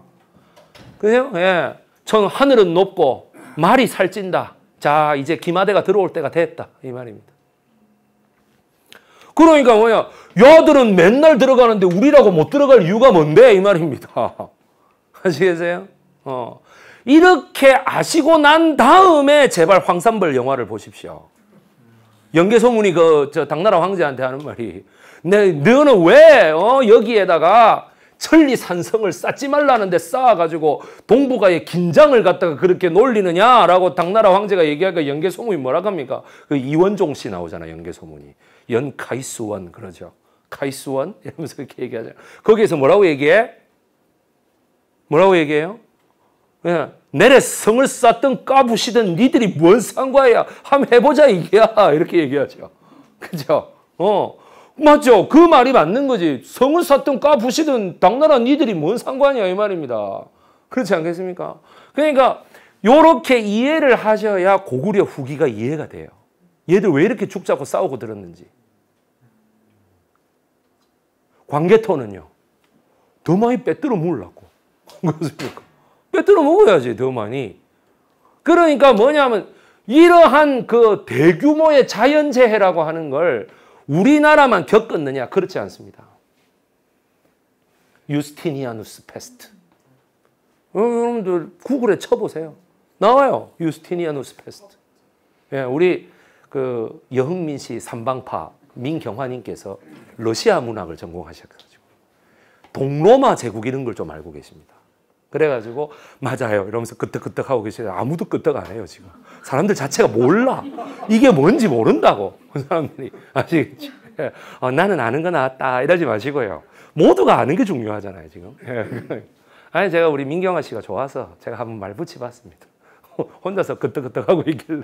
그죠? 예. 천 하늘은 높고 말이 살찐다. 자, 이제 기마대가 들어올 때가 됐다. 이 말입니다. 그러니까 뭐야? 여들은 맨날 들어가는데 우리라고 못 들어갈 이유가 뭔데? 이 말입니다. 아시겠어요? 어. 이렇게 아시고 난 다음에 제발 황산벌 영화를 보십시오. 연개소문이 그, 저, 당나라 황제한테 하는 말이, 내, 너는 왜, 어, 여기에다가 천리산성을 쌓지 말라는데 쌓아가지고 동북아의 긴장을 갖다가 그렇게 놀리느냐라고 당나라 황제가 얘기하니까 연개소문이 뭐라고 합니까? 그 이원종 씨 나오잖아, 연개소문이. 연 카이스원, 그러죠. 카이스원? 이러면서 그렇게 얘기하죠. 거기에서 뭐라고 얘기해? 뭐라고 얘기해요? 예, 내래 성을 쌓든 까부시든 니들이 뭔 상관이야? 한번 해보자 이게야. 이렇게 얘기하죠. 그죠? 어. 맞죠? 그 말이 맞는 거지. 성을 쌓든 까부시든 당나라 니들이 뭔 상관이야 이 말입니다. 그렇지 않겠습니까? 그러니까 요렇게 이해를 하셔야 고구려 후기가 이해가 돼요. 얘들 왜 이렇게 죽자고 싸우고 들었는지. 광개토는요. 더 많이 빼들어 물라고. 그렇습니까? 빼들어 먹어야지, 더 많이. 그러니까 뭐냐면 이러한 그 대규모의 자연재해라고 하는 걸 우리나라만 겪었느냐? 그렇지 않습니다. 유스티니아누스 페스트. 어, 여러분들 구글에 쳐보세요. 나와요. 유스티니아누스 페스트. 예, 우리 그 여흥민 씨 삼방파 민경화님께서 러시아 문학을 전공하셔가지고 동로마 제국 이런 걸 좀 알고 계십니다. 그래가지고 맞아요. 이러면서 끄떡끄떡 하고 계시요 아무도 끄떡 안 해요 지금. 사람들 자체가 몰라. 이게 뭔지 모른다고. 그 사람들이. 아시겠지 어, 나는 아는 거 나왔다. 이러지 마시고요. 모두가 아는 게 중요하잖아요 지금. 아니 제가 우리 민경아 씨가 좋아서 제가 한번 말 붙여봤습니다. 혼자서 끄떡끄떡 하고 있길래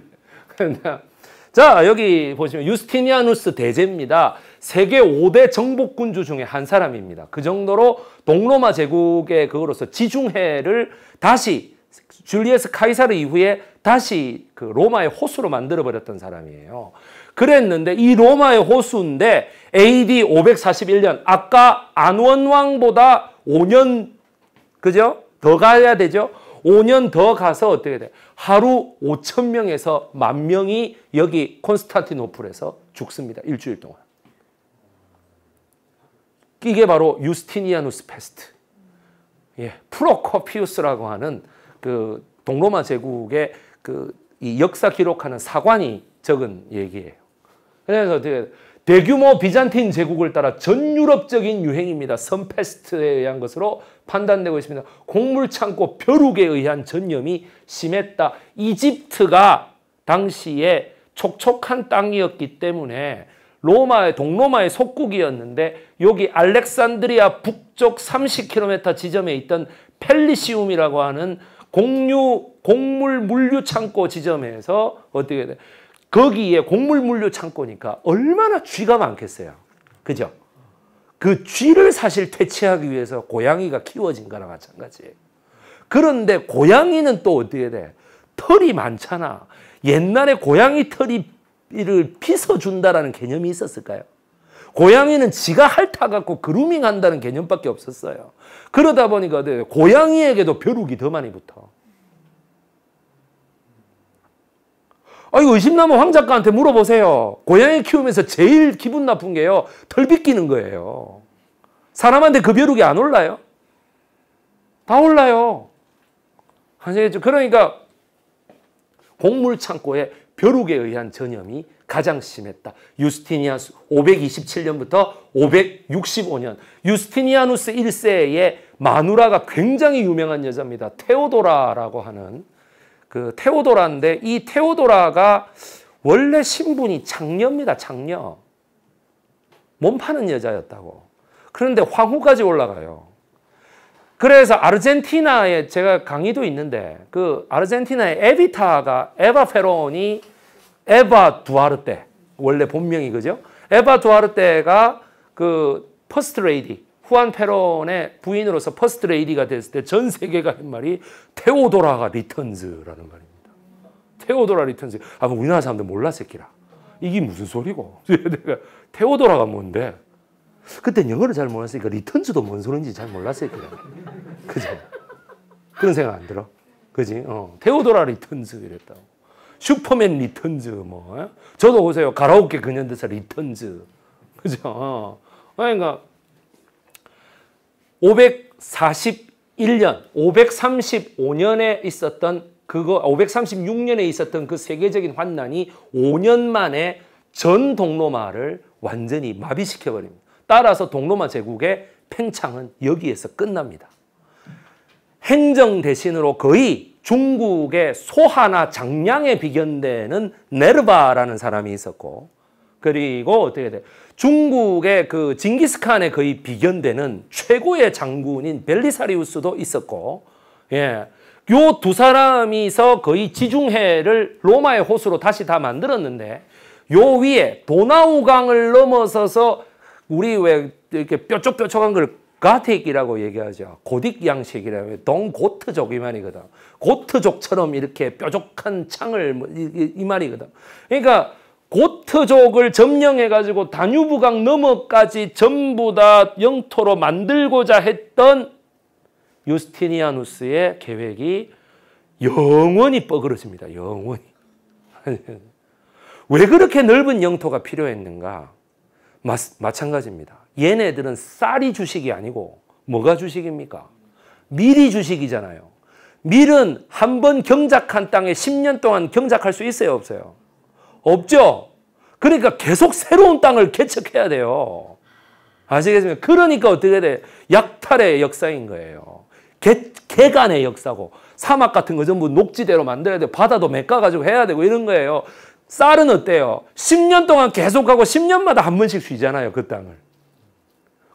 자, 여기 보시면 유스티니아누스 대제입니다. 세계 5대 정복군주 중에 한 사람입니다. 그 정도로 동로마 제국의 그거로서 지중해를 다시 줄리에스 카이사르 이후에 다시 그 로마의 호수로 만들어 버렸던 사람이에요. 그랬는데 이 로마의 호수인데 AD 541년 아까 안원왕보다 5년 그죠? 더 가야 되죠. 5년 더 가서 어떻게 돼? 하루 5천 명에서 만 명이 여기 콘스탄티노플에서 죽습니다. 일주일 동안. 이게 바로 유스티니아누스 페스트. 예, 프로코피우스라고 하는 그 동로마 제국의 그 이 역사 기록하는 사관이 적은 얘기예요. 그래서 대규모 비잔틴 제국을 따라 전 유럽적인 유행입니다. 선페스트에 의한 것으로 판단되고 있습니다. 곡물 창고 벼룩에 의한 전염이 심했다. 이집트가 당시에 촉촉한 땅이었기 때문에 로마의 동로마의 속국이었는데 여기 알렉산드리아 북쪽 30km 지점에 있던 펠리시움이라고 하는 공유 곡물 물류 창고 지점에서 어떻게 돼? 거기에 곡물 물류 창고니까 얼마나 쥐가 많겠어요. 그죠? 그 쥐를 사실 퇴치하기 위해서 고양이가 키워진 거랑 마찬가지예요. 그런데 고양이는 또 어떻게 돼? 털이 많잖아. 옛날에 고양이 털이 를 빗어준다라는 개념이 있었을까요? 고양이는 지가 핥아갖고 그루밍 한다는 개념밖에 없었어요. 그러다 보니까 고양이에게도 벼룩이 더 많이 붙어. 아, 이거 의심나면 황 작가한테 물어보세요. 고양이 키우면서 제일 기분 나쁜 게요. 털 빗기는 거예요. 사람한테 그 벼룩이 안 올라요? 다 올라요. 아시겠죠? 그러니까 곡물 창고에 벼룩에 의한 전염이 가장 심했다. 유스티니아스 527년부터 565년 유스티니아누스 1세의 마누라가 굉장히 유명한 여자입니다. 테오도라라고 하는 그 테오도라인데 이 테오도라가 원래 신분이 장녀입니다. 장녀. 몸 파는 여자였다고. 그런데 황후까지 올라가요. 그래서 아르헨티나에 제가 강의도 있는데 그 아르헨티나의 에비타가 에바 페론이 에바 두아르테 원래 본명이 그죠? 에바 두아르테가 그 퍼스트 레이디 후안 페론의 부인으로서 퍼스트 레이디가 됐을 때 전 세계가 한 말이 테오도라가 returns라는 말입니다. 테오도라 returns. 아, 우리나라 사람들 몰랐을 기라. 이게 무슨 소리고? 내가 테오도라가 뭔데? 그때 영어를 잘 몰랐으니까 returns도 뭔 소리인지 잘 몰랐을 기라. 그죠? 그런 생각 안 들어? 그지? 어. 테오도라 returns 이랬다고. 슈퍼맨 returns 뭐. 에? 저도 보세요. 가라오케 근현대사 returns. 그죠? 어. 그러니까 541년, 535년에 있었던 그거 536년에 있었던 그 세계적인 환난이 5년 만에 전 동로마를 완전히 마비시켜 버립니다. 따라서 동로마 제국의 팽창은 여기에서 끝납니다. 행정 대신으로 거의 중국의 소하나 장량에 비견되는 네르바라는 사람이 있었고 그리고 어떻게 돼? 중국의 그 징기스칸에 거의 비견되는 최고의 장군인 벨리사리우스도 있었고, 예. 요 두 사람이서 거의 지중해를 로마의 호수로 다시 다 만들었는데, 요 위에 도나우강을 넘어서서 우리 왜 이렇게 뾰족뾰족한 걸 가틱이라고 얘기하죠. 고딕 양식이라고 동고트족 이 말이거든. 고트족처럼 이렇게 뾰족한 창을 뭐 이, 이 말이거든. 그러니까 고트족을 점령해가지고 다뉴브강 너머까지 전부 다 영토로 만들고자 했던 유스티니아누스의 계획이 영원히 뻐그러집니다. 영원히. 왜 그렇게 넓은 영토가 필요했는가? 마, 마찬가지입니다. 얘네들은 쌀이 주식이 아니고 뭐가 주식입니까? 밀이 주식이잖아요. 밀은 한 번 경작한 땅에 10년 동안 경작할 수 있어요, 없어요? 없죠. 그러니까 계속 새로운 땅을 개척해야 돼요. 아시겠습니까? 그러니까 어떻게 돼? 약탈의 역사인 거예요. 개, 개간의 역사고 사막 같은 거 전부 녹지대로 만들어야 돼. 바다도 메꿔가지고 해야 되고 이런 거예요. 쌀은 어때요? 10년 동안 계속 하고 10년마다 한 번씩 쉬잖아요. 그 땅을.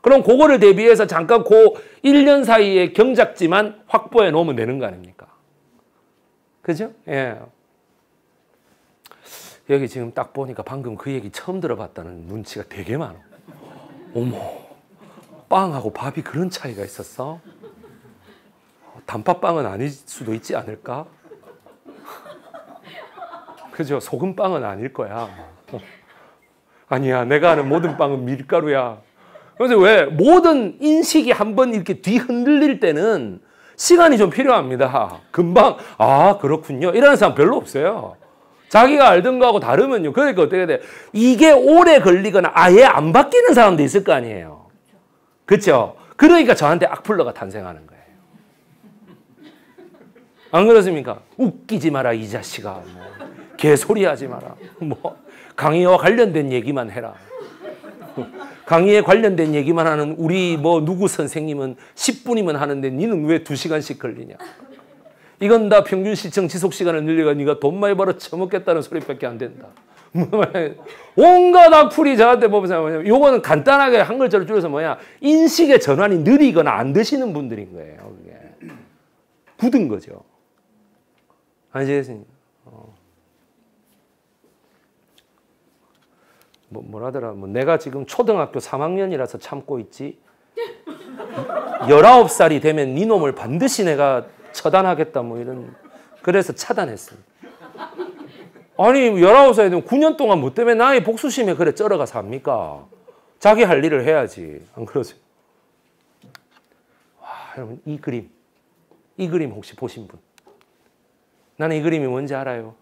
그럼 그거를 대비해서 잠깐 그 1년 사이에 경작지만 확보해 놓으면 되는 거 아닙니까? 그죠? 예. 여기 지금 딱 보니까 방금 그 얘기 처음 들어봤다는 눈치가 되게 많아. 어머, 빵하고 밥이 그런 차이가 있었어? 단팥빵은 아닐 수도 있지 않을까? 그죠? 소금빵은 아닐 거야. 아니야, 내가 아는 모든 빵은 밀가루야. 그래서 왜 모든 인식이 한번 이렇게 뒤흔들릴 때는 시간이 좀 필요합니다. 금방 아 그렇군요. 이라는 사람 별로 없어요. 자기가 알던 거하고 다르면요. 그러니까 어떻게 돼? 이게 오래 걸리거나 아예 안 바뀌는 사람도 있을 거 아니에요. 그렇죠? 그러니까 저한테 악플러가 탄생하는 거예요. 안 그렇습니까? 웃기지 마라 이 자식아. 뭐. 개소리하지 마라. 뭐 강의와 관련된 얘기만 해라. 강의에 관련된 얘기만 하는 우리 뭐 누구 선생님은 10분이면 하는데 니는 왜 2시간씩 걸리냐. 이건 다 평균 시청 지속 시간을 늘려가 니가 돈 많이 벌어 처먹겠다는 소리밖에 안 된다. 온갖 악플이 저한테 보면서 뭐냐 요거는 간단하게 한 글자로 줄여서 뭐야 인식의 전환이 느리거나 안 되시는 분들인 거예요. 그게 굳은 거죠. 아시겠습니까? 어. 뭐, 뭐라더라 뭐 내가 지금 초등학교 3학년이라서 참고 있지 19살이 되면 네 놈을 반드시 내가 처단하겠다 뭐 이런 그래서 차단했습니다. 아니 19살이 되면 9년 동안 뭐 때문에 나의 복수심에 그래 쩔어가 삽니까? 자기 할 일을 해야지. 안 그러세요? 와, 여러분 이 그림 이 그림 혹시 보신 분? 나는 이 그림이 뭔지 알아요.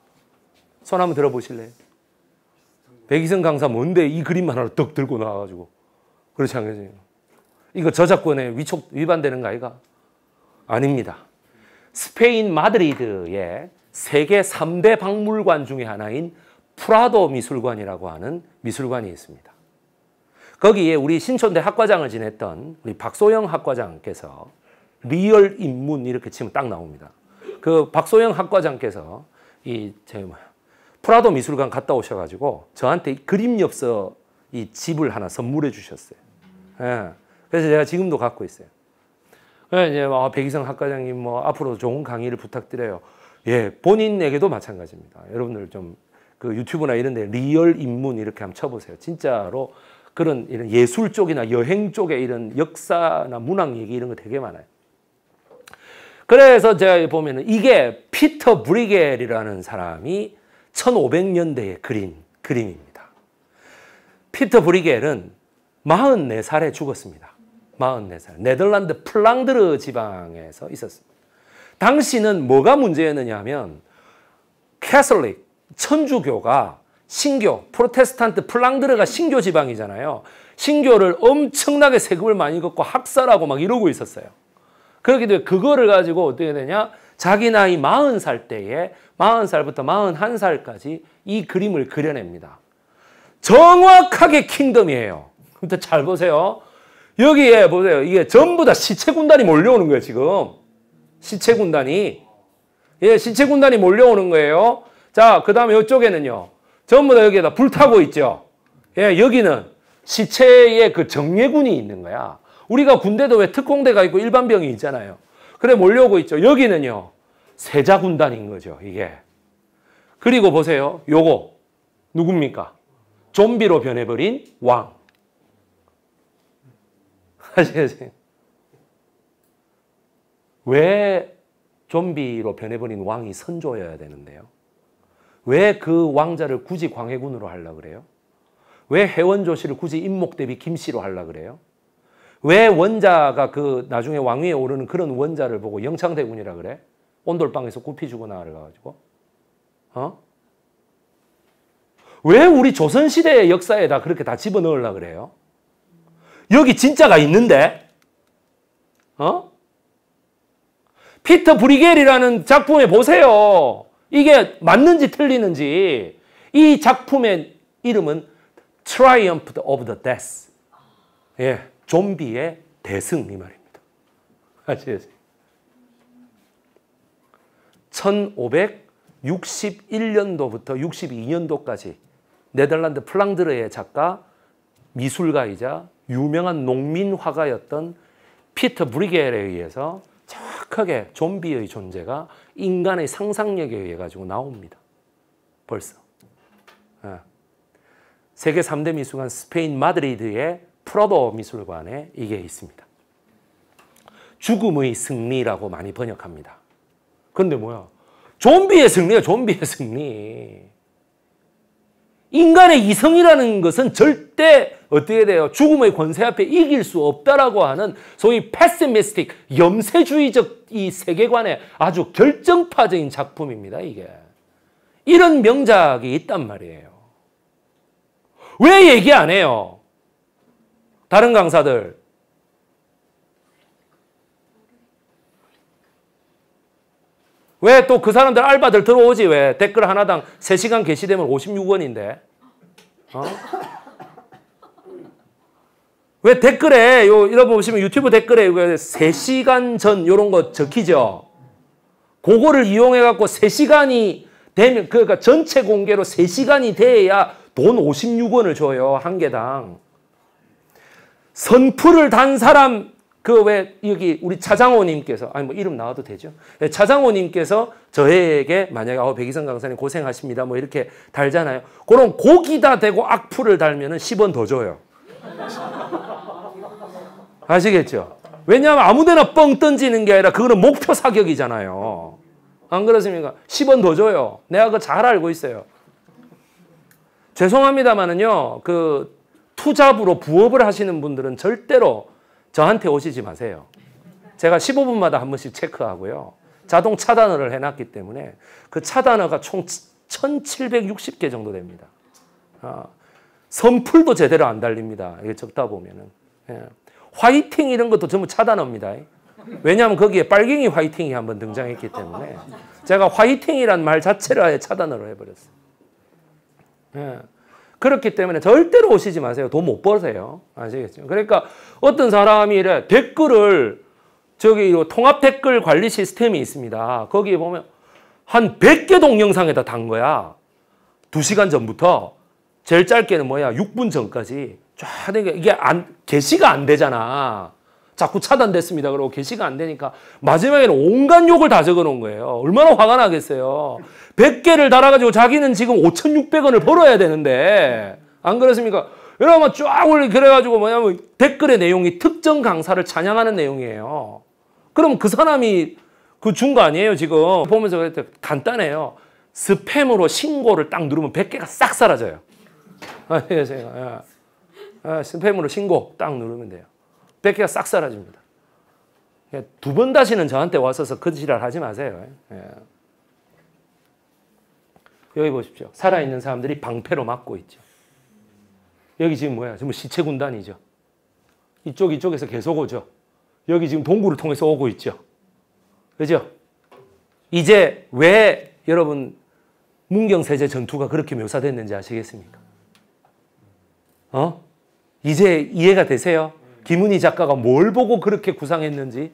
손 한번 들어보실래요? 백이성 강사 뭔데 이 그림만 하나 떡 들고 나와가지고 그렇지 않겠어요? 이거 저작권에 위촉 위반되는 거 아이가? 아닙니다. 스페인 마드리드의 세계 3대 박물관 중의 하나인 프라도 미술관이라고 하는 미술관이 있습니다. 거기에 우리 신촌대 학과장을 지냈던 우리 박소영 학과장께서 리얼 인문 이렇게 치면 딱 나옵니다. 그 박소영 학과장께서 뭐야 프라도 미술관 갔다 오셔가지고 저한테 그림 엽서 이 집을 하나 선물해 주셨어요. 예. 그래서 제가 지금도 갖고 있어요. 예, 뭐 백이성 학과장님 뭐 앞으로 좋은 강의를 부탁드려요. 예, 본인에게도 마찬가지입니다. 여러분들 좀 그 유튜브나 이런 데 리얼 인문 이렇게 한번 쳐보세요. 진짜로 그런 이런 예술 쪽이나 여행 쪽에 이런 역사나 문학 얘기 이런 거 되게 많아요. 그래서 제가 보면은 이게 피터 브리겔이라는 사람이 1500년대에 그린 그림입니다. 피터 브리겔은 44살에 죽었습니다. 44살. 네덜란드 플랑드르 지방에서 있었습니다. 당시는 뭐가 문제였느냐 하면 캐슬릭, 천주교가 신교, 프로테스탄트 플랑드르가 신교 지방이잖아요. 신교를 엄청나게 세금을 많이 걷고 학살하고 막 이러고 있었어요. 그렇기 때문에 그거를 가지고 어떻게 되냐? 자기 나이 40살 때에 40살부터 41살까지 이 그림을 그려냅니다. 정확하게 킹덤이에요. 근데 잘 보세요. 여기에 보세요. 이게 전부 다 시체 군단이 몰려오는 거예요, 지금. 시체 군단이. 예, 시체 군단이 몰려오는 거예요. 자, 그 다음에 이쪽에는요. 전부 다 여기에다 불타고 있죠. 예, 여기는 시체의 그 정예군이 있는 거야. 우리가 군대도 왜 특공대가 있고 일반병이 있잖아요. 그래 몰려오고 있죠. 여기는요. 세자 군단인 거죠, 이게. 그리고 보세요. 요거 누굽니까? 좀비로 변해버린 왕. 아시겠어요? 왜 좀비로 변해버린 왕이 선조여야 되는데요? 왜 그 왕자를 굳이 광해군으로 하려 그래요? 왜 해원조씨를 굳이 임목 대비 김씨로 하려 그래요? 왜 원자가 그 나중에 왕위에 오르는 그런 원자를 보고 영창대군이라 그래? 온돌방에서 굽히 주고 나가지고 어? 왜 우리 조선시대의 역사에다 그렇게 다 집어넣으려 그래요? 여기 진짜가 있는데? 어? 피터 브리겔이라는 작품에 보세요. 이게 맞는지 틀리는지. 이 작품의 이름은 Triumph of the Death. 예, 좀비의 대승 이 말입니다. 아시겠어요? 1561년도부터 62년도까지 네덜란드 플랑드르의 작가, 미술가이자 유명한 농민 화가였던 피터 브리겔에 의해서 정확하게 좀비의 존재가 인간의 상상력에 의해 가지고 나옵니다. 벌써. 예. 세계 3대 미술관 스페인 마드리드의 프로도 미술관에 이게 있습니다. 죽음의 승리라고 많이 번역합니다. 근데 뭐야? 좀비의 승리야, 좀비의 승리. 인간의 이성이라는 것은 절대 어떻게 돼요? 죽음의 권세 앞에 이길 수 없다라고 하는 소위 패시미스틱, 염세주의적 이 세계관의 아주 결정파적인 작품입니다, 이게. 이런 명작이 있단 말이에요. 왜 얘기 안 해요? 다른 강사들. 왜 또 그 사람들 알바들 들어오지 왜 댓글 하나당 3시간 게시되면 56원인데 어? 왜 댓글에 요 여러분 보시면 유튜브 댓글에 3시간 전 요런 거 적히죠 그거를 이용해 갖고 3시간이 되면 그러니까 전체 공개로 3시간이 돼야 돈 56원을 줘요 한 개당 선풀을 단 사람 그 왜 여기 우리 차장호님께서 아니 뭐 이름 나와도 되죠. 네, 차장호님께서 저에게 만약에 어 백이성 강사님 고생하십니다 뭐 이렇게 달잖아요. 그럼 고기다 대고 악플을 달면은 10원 더 줘요. 아시겠죠? 왜냐하면 아무데나 뻥 던지는 게 아니라 그거는 목표 사격이잖아요. 안 그렇습니까? 10원 더 줘요. 내가 그거 잘 알고 있어요. 죄송합니다만은요, 그 투잡으로 부업을 하시는 분들은 절대로 저한테 오시지 마세요. 제가 15분마다 한 번씩 체크하고요. 자동 차단어를 해놨기 때문에 그 차단어가 총 1760개 정도 됩니다. 아, 선풀도 제대로 안 달립니다. 이게 적다 보면은. 예. 화이팅 이런 것도 전부 차단어입니다. 왜냐하면 거기에 빨갱이 화이팅이 한번 등장했기 때문에 제가 화이팅이란 말 자체를 아예 차단으로 해버렸어요. 예. 그렇기 때문에 절대로 오시지 마세요. 돈 못 버세요. 아시겠죠? 그러니까 어떤 사람이 이래 댓글을 저기 통합 댓글 관리 시스템이 있습니다. 거기에 보면 한 100개 동영상에다 단 거야. 2시간 전부터 제일 짧게는 뭐야? 6분 전까지 쫙 이게 안 게시가 안 되잖아. 자꾸 차단됐습니다. 그러고 게시가 안 되니까 마지막에는 온갖 욕을 다 적어 놓은 거예요. 얼마나 화가 나겠어요. 100개를 달아가지고 자기는 지금 5,600원을 벌어야 되는데 안 그렇습니까? 이러면 쫙 올리 그래가지고 뭐냐면 댓글의 내용이 특정 강사를 찬양하는 내용이에요. 그럼 그 사람이 그 준 거 아니에요 지금 보면서 그랬더니 간단해요. 스팸으로 신고를 딱 누르면 100개가 싹 사라져요. 아시겠어요? 예. 예, 스팸으로 신고 딱 누르면 돼요. 100개가 싹 사라집니다. 예, 두번 다시는 저한테 와서서 그 지랄 하지 마세요. 예. 여기 보십시오. 살아있는 사람들이 방패로 막고 있죠. 여기 지금 뭐야? 전부 시체 군단이죠. 이쪽 이쪽에서 계속 오죠. 여기 지금 동굴을 통해서 오고 있죠. 그죠? 이제 왜 여러분 문경세제 전투가 그렇게 묘사됐는지 아시겠습니까? 어? 이제 이해가 되세요? 김은희 작가가 뭘 보고 그렇게 구상했는지?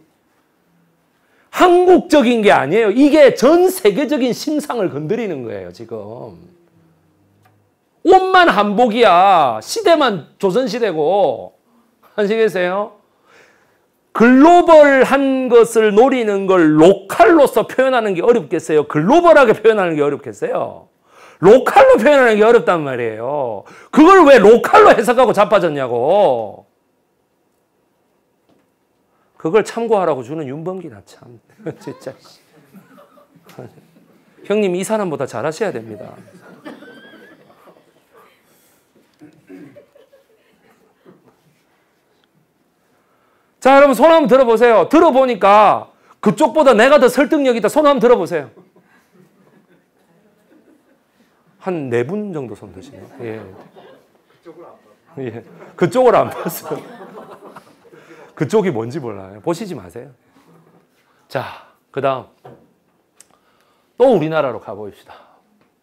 한국적인 게 아니에요. 이게 전 세계적인 심상을 건드리는 거예요, 지금. 옷만 한복이야. 시대만 조선시대고. 아시겠어요? 글로벌한 것을 노리는 걸 로컬로서 표현하는 게 어렵겠어요? 글로벌하게 표현하는 게 어렵겠어요? 로컬로 표현하는 게 어렵단 말이에요. 그걸 왜 로컬로 해석하고 자빠졌냐고. 그걸 참고하라고 주는 윤범기나 참. 진짜. 형님 이 사람보다 잘하셔야 됩니다. 자, 여러분 손 한번 들어보세요. 들어보니까 그쪽보다 내가 더 설득력 있다. 손 한번 들어보세요. 한 네 분 정도 손 드시네요. 예. 예. 그쪽을 안 봤어요. 그쪽이 뭔지 몰라요. 보시지 마세요. 자, 그 다음. 또 우리나라로 가보십시다.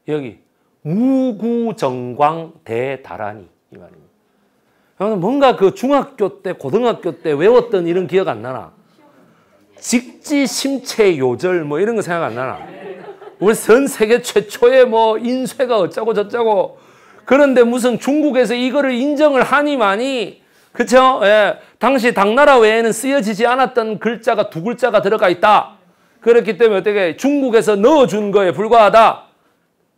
여기, 무구정광 대다란이. 이 말입니다. 뭔가 그 중학교 때, 고등학교 때 외웠던 이런 기억 안 나나? 직지 심체 요절 뭐 이런 거 생각 안 나나? 우리 전 세계 최초의 뭐 인쇄가 어쩌고 저쩌고 그런데 무슨 중국에서 이거를 인정을 하니만이 그쵸? 예. 당시 당나라 외에는 쓰여지지 않았던 글자가 두 글자가 들어가 있다. 그렇기 때문에 어떻게 중국에서 넣어준 거에 불과하다.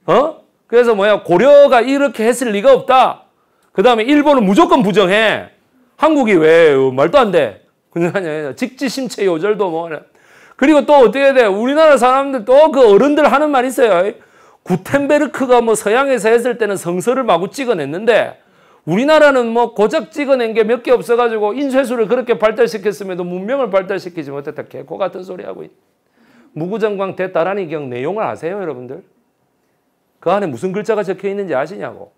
어? 그래서 뭐야 고려가 이렇게 했을 리가 없다. 그 다음에 일본은 무조건 부정해. 한국이 왜 말도 안 돼. 그냥 직지심체 요절도 뭐. 그리고 또 어떻게 돼? 우리나라 사람들 또 그 어른들 하는 말 있어요. 구텐베르크가 뭐 서양에서 했을 때는 성서를 마구 찍어냈는데 우리나라는 뭐 고작 찍어낸 게 몇 개 없어가지고 인쇄술을 그렇게 발달시켰음에도 문명을 발달시키지 못했다. 개코 같은 소리 하고 있. 무구정광 대따라니경 내용을 아세요, 여러분들? 그 안에 무슨 글자가 적혀 있는지 아시냐고?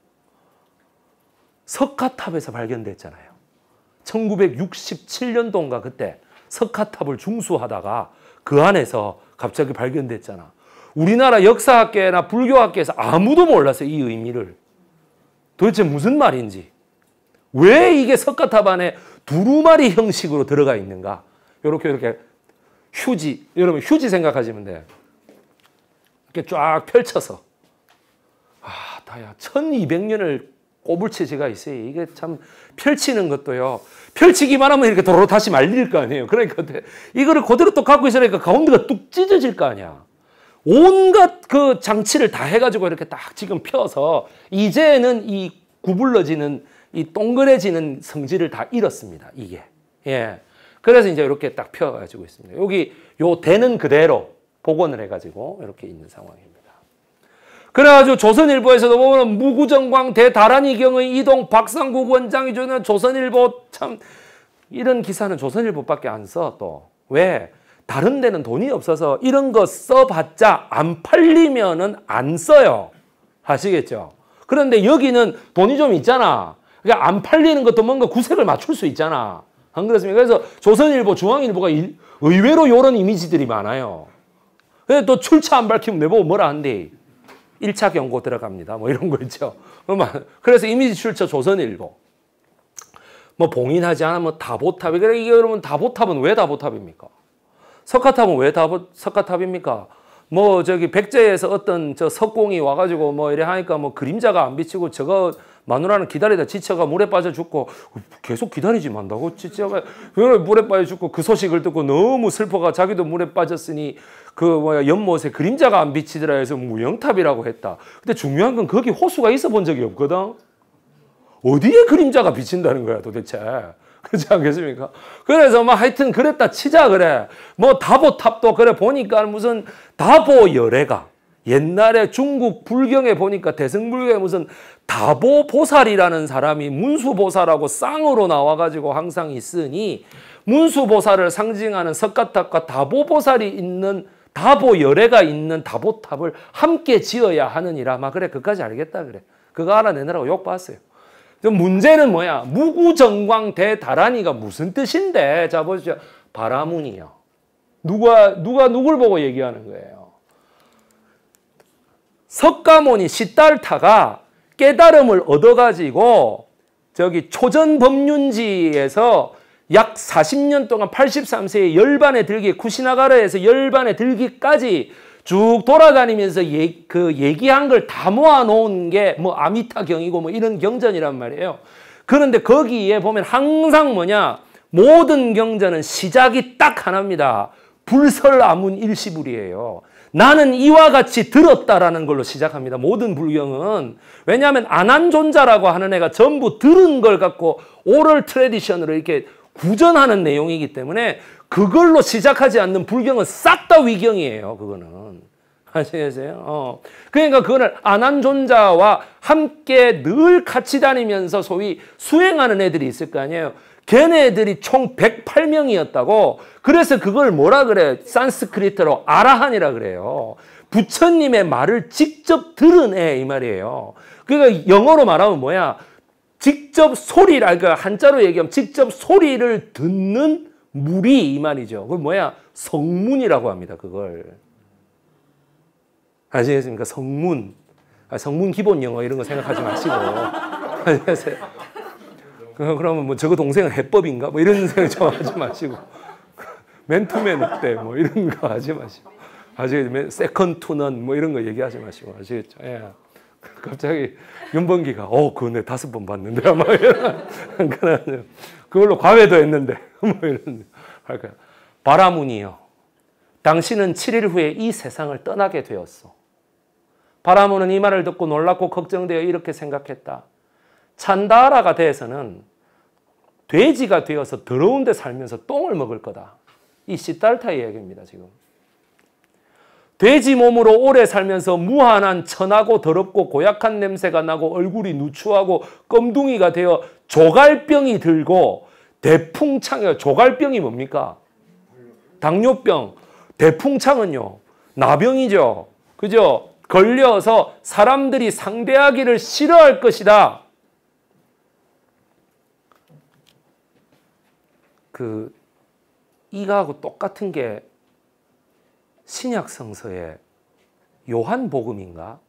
석가탑에서 발견됐잖아요. 1967년도인가 그때 석가탑을 중수하다가 그 안에서 갑자기 발견됐잖아. 우리나라 역사학계나 불교학계에서 아무도 몰랐어요. 이 의미를. 도대체 무슨 말인지. 왜 이게 석가탑 안에 두루마리 형식으로 들어가 있는가. 이렇게 이렇게 휴지. 여러분 휴지 생각하시면 돼. 이렇게 쫙 펼쳐서. 아, 다야. 1200년을 꼬불채 제가 있어요. 이게 참 펼치는 것도요. 펼치기만 하면 이렇게 도로 다시 말릴 거 아니에요. 그러니까 이거를 그대로 또 갖고 있으니까 가운데가 뚝 찢어질 거 아니야. 온갖 그 장치를 다 해가지고 이렇게 딱 지금 펴서 이제는 이 구불러지는 이 동그래지는 성질을 다 잃었습니다. 이게. 예. 그래서 이제 이렇게 딱 펴가지고 있습니다. 여기 요 대는 그대로 복원을 해가지고 이렇게 있는 상황입니다. 그래가지고 조선일보에서도 보면 무구정광 대다란이경의 이동 박상국 원장이 주는 조선일보 참 이런 기사는 조선일보밖에 안 써 또. 왜? 다른 데는 돈이 없어서 이런 거 써봤자 안 팔리면은 안 써요. 아시겠죠? 그런데 여기는 돈이 좀 있잖아. 그러니까 안 팔리는 것도 뭔가 구색을 맞출 수 있잖아. 안 그렇습니까? 그래서 조선일보, 중앙일보가 의외로 이런 이미지들이 많아요. 근데 또 출처 안 밝히면 내보고 뭐라 한대. 1차 경고 들어갑니다. 뭐 이런 거 있죠. 그래서 이미지 출처 조선일보. 뭐 봉인하지 않으면 뭐 다보탑이. 그래, 이게 여러분 다보탑은 왜 다보탑입니까? 석가탑은 왜 다보, 석가탑입니까? 뭐 저기 백제에서 어떤 저 석공이 와가지고 뭐 이래 하니까 뭐 그림자가 안 비치고 저거 마누라는 기다리다 지쳐가 물에 빠져 죽고 계속 기다리지 만다고 지쳐가 물에 빠져 죽고 그 소식을 듣고 너무 슬퍼가 자기도 물에 빠졌으니 그 뭐야 연못에 그림자가 안 비치더라 해서 무영탑이라고 했다. 근데 중요한 건 거기 호수가 있어 본 적이 없거든. 어디에 그림자가 비친다는 거야 도대체. 그렇지 않겠습니까? 그래서 뭐 하여튼 그랬다 치자 그래. 뭐 다보탑도 그래 보니까 무슨 다보 열애가 옛날에 중국 불경에 보니까 대승불경에 무슨 다보보살이라는 사람이 문수보살하고 쌍으로 나와가지고 항상 있으니 문수보살을 상징하는 석가탑과 다보보살이 있는 다보 열애가 있는 다보탑을 함께 지어야 하느니라. 막 그래 그까지 알겠다 그래. 그거 알아내느라고 욕 봤어요. 문제는 뭐야? 무구정광 대다란이가 무슨 뜻인데? 자 보시죠. 바라문이요. 누가 누가 누굴 보고 얘기하는 거예요? 석가모니 시달타가 깨달음을 얻어가지고 저기 초전법륜지에서 약 40년 동안 83세에 열반에 들기 쿠시나가라에서 열반에 들기까지 쭉 돌아다니면서 예, 그 얘기한 걸 다 모아놓은 게 뭐 아미타 경이고 뭐 이런 경전이란 말이에요. 그런데 거기에 보면 항상 뭐냐 모든 경전은 시작이 딱 하나입니다. 여시아문 일시불이에요. 나는 이와 같이 들었다라는 걸로 시작합니다. 모든 불경은. 왜냐하면 아난 존자라고 하는 애가 전부 들은 걸 갖고 oral tradition으로 이렇게 구전하는 내용이기 때문에 그걸로 시작하지 않는 불경은 싹 다 위경이에요. 그거는. 아시겠어요? 어. 그러니까 그거를 안한존자와 함께 늘 같이 다니면서 소위 수행하는 애들이 있을 거 아니에요. 걔네들이 총 108명이었다고. 그래서 그걸 뭐라 그래? 산스크리트로 아라한이라 그래요. 부처님의 말을 직접 들은 애 이 말이에요. 그러니까 영어로 말하면 뭐야? 직접 소리를 그러니까 한자로 얘기하면 직접 소리를 듣는 물이 이 말이죠. 그 뭐야? 성문이라고 합니다. 그걸. 아시겠습니까? 성문. 아, 성문 기본 영어 이런 거 생각하지 마시고. 아시겠어요? 그러면 뭐 저거 동생은 해법인가? 뭐 이런 생각 좀 하지 마시고. 맨투맨 어때? 뭐 이런 거 하지 마시고. 아시겠죠? second to none 뭐 이런 거 얘기하지 마시고. 아시겠죠? 예. 갑자기 윤범기가 어 그거 내 다섯 번 봤는데 아마 이런 그걸로 과외도 했는데 뭐 이런 할까요? 바라문이요. 당신은 7일 후에 이 세상을 떠나게 되었어. 바라문은 이 말을 듣고 놀랍고 걱정되어 이렇게 생각했다. 찬다라가 돼서는 돼지가 되어서 더러운 데 살면서 똥을 먹을 거다. 이 시달타의 얘기입니다, 지금. 돼지 몸으로 오래 살면서 무한한 천하고 더럽고 고약한 냄새가 나고 얼굴이 누추하고 껌둥이가 되어 조갈병이 들고 대풍창이 조갈병이 뭡니까? 당뇨병. 대풍창은요. 나병이죠. 그죠? 걸려서 사람들이 상대하기를 싫어할 것이다. 그 이거하고 똑같은 게 신약 성서에 요한복음인가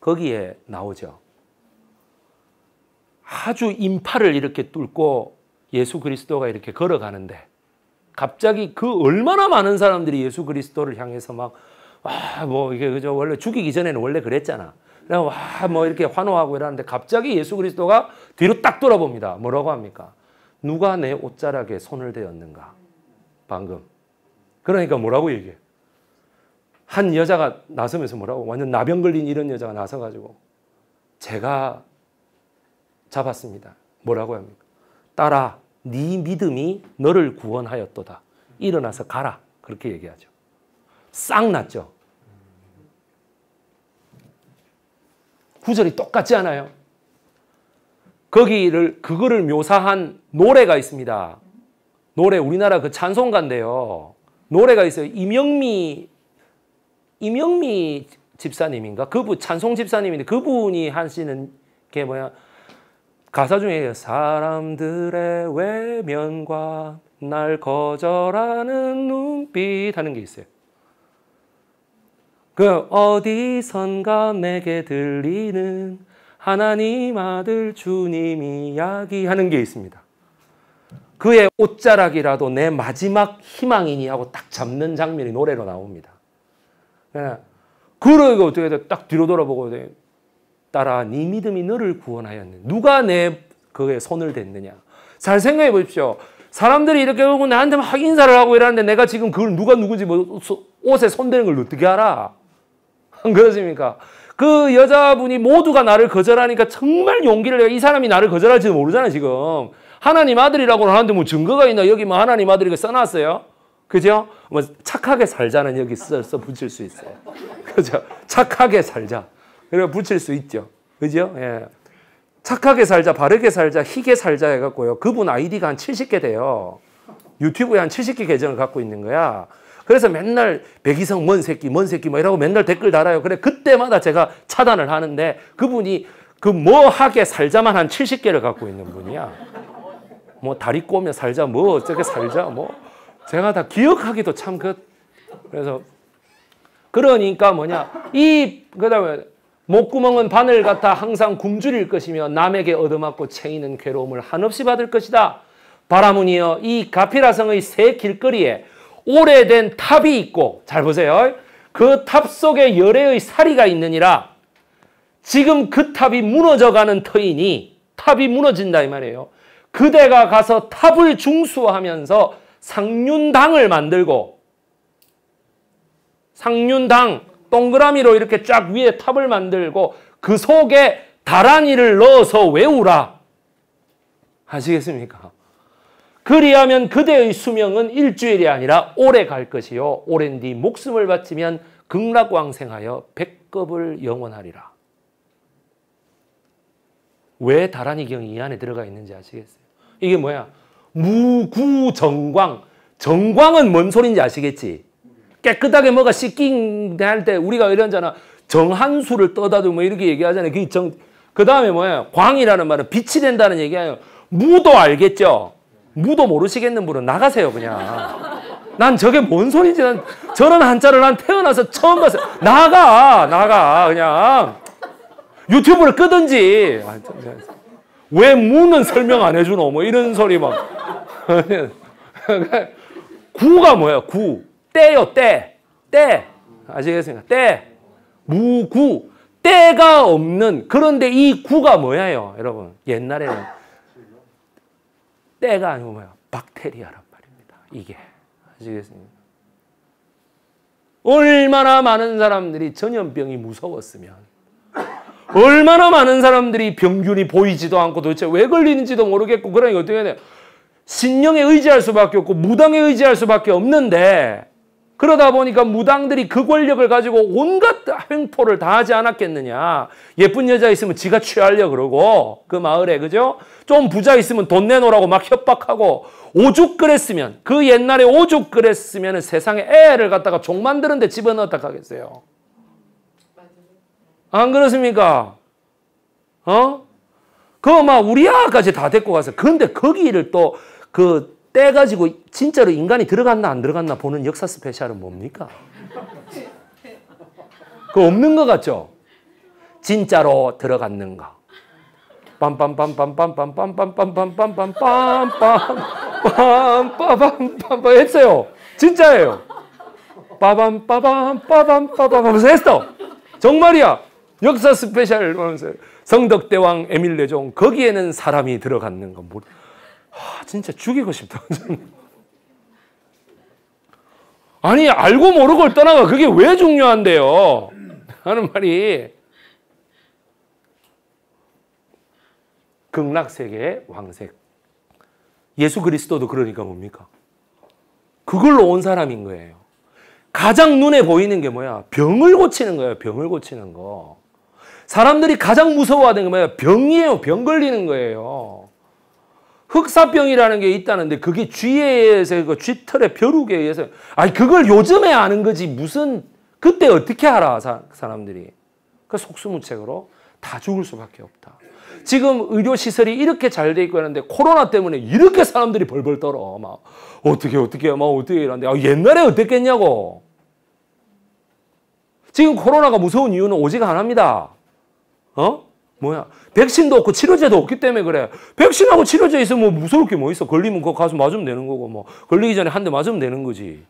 거기에 나오죠. 아주 인파를 이렇게 뚫고 예수 그리스도가 이렇게 걸어가는데 갑자기 그 얼마나 많은 사람들이 예수 그리스도를 향해서 막 와, 뭐 이게 그죠 원래 죽이기 전에는 원래 그랬잖아. 와뭐 이렇게 환호하고 이러는데 갑자기 예수 그리스도가 뒤로 딱 돌아봅니다. 뭐라고 합니까? 누가 내 옷자락에 손을 대었는가? 방금. 그러니까 뭐라고 얘기해? 한 여자가 나서면서 뭐라고 완전 나병 걸린 이런 여자가 나서가지고 제가 잡았습니다. 뭐라고 합니까? 딸아, 네 믿음이 너를 구원하였도다. 일어나서 가라. 그렇게 얘기하죠. 싹 났죠. 구절이 똑같지 않아요? 거기를 그거를 묘사한 노래가 있습니다. 노래 우리나라 그 찬송가인데요. 노래가 있어요. 이명미 이명미 집사님인가? 그분 찬송 집사님인데 그분이 하시는 게 뭐야? 가사 중에 사람들의 외면과 날 거절하는 눈빛 하는 게 있어요. 그 어디선가 내게 들리는 하나님 아들 주님 이야기하는 게 있습니다. 그의 옷자락이라도 내 마지막 희망이니 하고 딱 잡는 장면이 노래로 나옵니다. 예. 그러고 어떻게 돼? 딱 뒤로 돌아보고 돼. 따라 네 믿음이 너를 구원하였네. 누가 내 그에 손을 댔느냐. 잘 생각해 보십시오. 사람들이 이렇게 오고 나한테 막 인사를 하고 이러는데 내가 지금 그걸 누가 누구지 뭐 옷에 손대는 걸 어떻게 알아? 안 그러십니까? 그 여자분이 모두가 나를 거절하니까 정말 용기를 내가 이 사람이 나를 거절할지도 모르잖아요, 지금. 하나님 아들이라고 하는데 뭐 증거가 있나? 여기 뭐 하나님 아들이가 써놨어요? 그죠? 뭐 착하게 살자는 여기 써서 붙일 수 있어요. 그죠? 착하게 살자. 그래 붙일 수 있죠. 그죠? 예. 착하게 살자, 바르게 살자, 희게 살자 해갖고요. 그분 아이디가 한 70개 돼요. 유튜브에 한 70개 계정을 갖고 있는 거야. 그래서 맨날 백이성 뭔 새끼, 뭔 새끼 뭐 이라고 맨날 댓글 달아요. 그래 그때마다 제가 차단을 하는데 그분이 그 뭐 하게 살자만 한 70개를 갖고 있는 분이야. 뭐 다리 꼬며 살자, 뭐 어떻게 살자, 뭐 제가 다 기억하기도 참 그 그래서 그러니까 뭐냐 이 그다음에 목구멍은 바늘 같아 항상 굶주릴 것이며 남에게 얻어맞고 채이는 괴로움을 한없이 받을 것이다. 바라문이여 이 가피라성의 새 길거리에 오래된 탑이 있고 잘 보세요. 그 탑 속에 여래의 사리가 있느니라. 지금 그 탑이 무너져가는 터이니 탑이 무너진다 이 말이에요. 그대가 가서 탑을 중수하면서 상륜당을 만들고 상륜당 동그라미로 이렇게 쫙 위에 탑을 만들고 그 속에 다라니를 넣어서 외우라. 아시겠습니까? 그리하면 그대의 수명은 일주일이 아니라 오래 갈 것이요. 오랜 뒤 목숨을 바치면 극락왕생하여 백급을 영원하리라. 왜 다란이 경이 이 안에 들어가 있는지 아시겠어요? 이게 뭐야? 무구정광. 정광은 뭔 소린지 아시겠지? 깨끗하게 뭐가 씻긴 할때 우리가 이런잖아. 정한수를 떠다도 뭐 이렇게 얘기하잖아요. 그 정, 그 다음에 뭐예요? 광이라는 말은 빛이 된다는 얘기예요. 무도 알겠죠? 무도 모르시겠는 분은 나가세요, 그냥. 난 저게 뭔 소리인지 난 저런 한자를 난 태어나서 처음 봤어요. 나가, 나가, 그냥. 유튜브를 끄든지. 아, 왜 무는 설명 안 해주노? 뭐 이런 소리 막. 구가 뭐야, 구. 때요, 때. 때. 아시겠습니까? 때. 무구. 때가 없는, 그런데 이 구가 뭐예요, 여러분? 옛날에는. 때가 아니고 뭐야? 박테리아란 말입니다. 이게. 아시겠습니까? 얼마나 많은 사람들이 전염병이 무서웠으면 얼마나 많은 사람들이 병균이 보이지도 않고 도대체 왜 걸리는지도 모르겠고 그러니까 어떻게 해야 돼요? 신령에 의지할 수밖에 없고 무당에 의지할 수밖에 없는데 그러다 보니까 무당들이 그 권력을 가지고 온갖 횡포를 다 하지 않았겠느냐. 예쁜 여자 있으면 지가 취하려 그러고 그 마을에 그죠? 좀 부자 있으면 돈 내놓으라고 막 협박하고 오죽 그랬으면 그 옛날에 오죽 그랬으면 세상에 애를 갖다가 종 만드는데 집어넣었다 하겠어요. 안 그렇습니까? 어? 그거 막 우리 아까지 다 데리고 가서 근데 거기를 또 그 떼가지고 진짜로 인간이 들어갔나 안 들어갔나 보는 역사 스페셜은 뭡니까? 그 없는 것 같죠? 진짜로 들어갔는가? 빰빰빰빰빰빰빰빰빰빰빰빰빰빰빰빰빰빰 했어요. 진짜예요. 빠밤 빠밤 빠밤 빠밤 하면서 했어. 정말이야. 역사 스페셜 하면서 성덕대왕 에밀레종 거기에는 사람이 들어갔는가 모르. 아, 진짜 죽이고 싶다. 아니 알고 모르고를 떠나가 그게 왜 중요한데요? 하는 말이 극락 세계의 왕색. 예수 그리스도도 그러니까 뭡니까? 그걸로 온 사람인 거예요. 가장 눈에 보이는 게 뭐야? 병을 고치는 거예요. 병을 고치는 거. 사람들이 가장 무서워하는 게 뭐야? 병이에요. 병 걸리는 거예요. 흑사병이라는 게 있다는데 그게 쥐에 의해서 그 쥐털의 벼룩에 의해서 아니 그걸 요즘에 아는 거지 무슨 그때 어떻게 알아 사, 사람들이 그 속수무책으로 다 죽을 수밖에 없다. 지금 의료 시설이 이렇게 잘 돼 있고 하는데 코로나 때문에 이렇게 사람들이 벌벌 떨어 막 어떻게 어떻게 막 어떻게 이런데 아, 옛날에 어땠겠냐고. 지금 코로나가 무서운 이유는 오직 하나입니다. 어? 뭐야? 백신도 없고 치료제도 없기 때문에 그래. 백신하고 치료제 있으면 뭐 무서울 게 뭐 있어. 걸리면 그거 가서 맞으면 되는 거고 뭐 걸리기 전에 한 대 맞으면 되는 거지.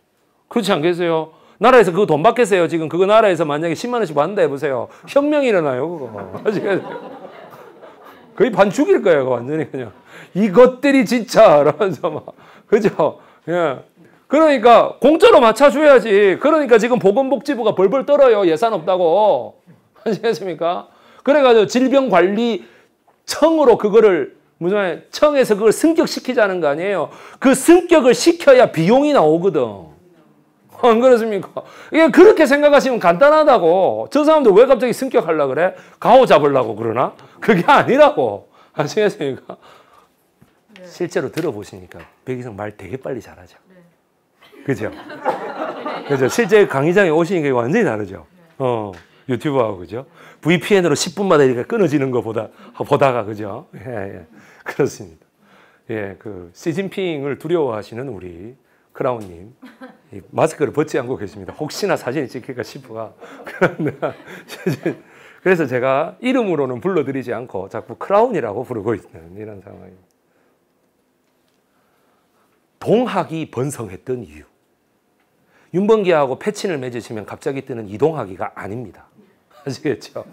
그렇지 않겠어요? 나라에서 그거 돈 받겠어요. 지금 그거 나라에서 만약에 10만 원씩 받는다 해보세요. 혁명이 일어나요. 그거. 거의 반 죽일 거예요. 완전히 그냥. 이것들이 진짜 이러면서 막 그죠? 예. 그러니까 공짜로 맞춰줘야지. 그러니까 지금 보건복지부가 벌벌 떨어요. 예산 없다고. 아시겠습니까? 그래가지고 질병관리청으로 그거를 무슨 청에서 그걸 승격시키자는 거 아니에요. 그 승격을 시켜야 비용이 나오거든. 안 그렇습니까? 이게 그렇게 생각하시면 간단하다고. 저 사람들 왜 갑자기 승격하려 그래? 가오 잡으려고 그러나? 그게 아니라고. 아시겠습니까? 네. 실제로 들어보시니까 백이성 말 되게 빨리 잘하죠. 네. 그죠? 그죠? 실제 강의장에 오시니까 완전히 다르죠. 네. 어, 유튜브하고 그죠? VPN으로 10분마다 이렇게 끊어지는 거 보다, 보다가 그죠? 예, 예. 그렇습니다. 예, 그 시진핑을 두려워하시는 우리 크라운님 마스크를 벗지 않고 계십니다. 혹시나 사진이 찍힐까 싶어가 그래서 제가 이름으로는 불러드리지 않고 자꾸 크라운이라고 부르고 있는 이런 상황입니다. 동학이 번성했던 이유. 윤번기하고 패친을 맺으시면 갑자기 뜨는 이동학이가 아닙니다. 아시겠죠?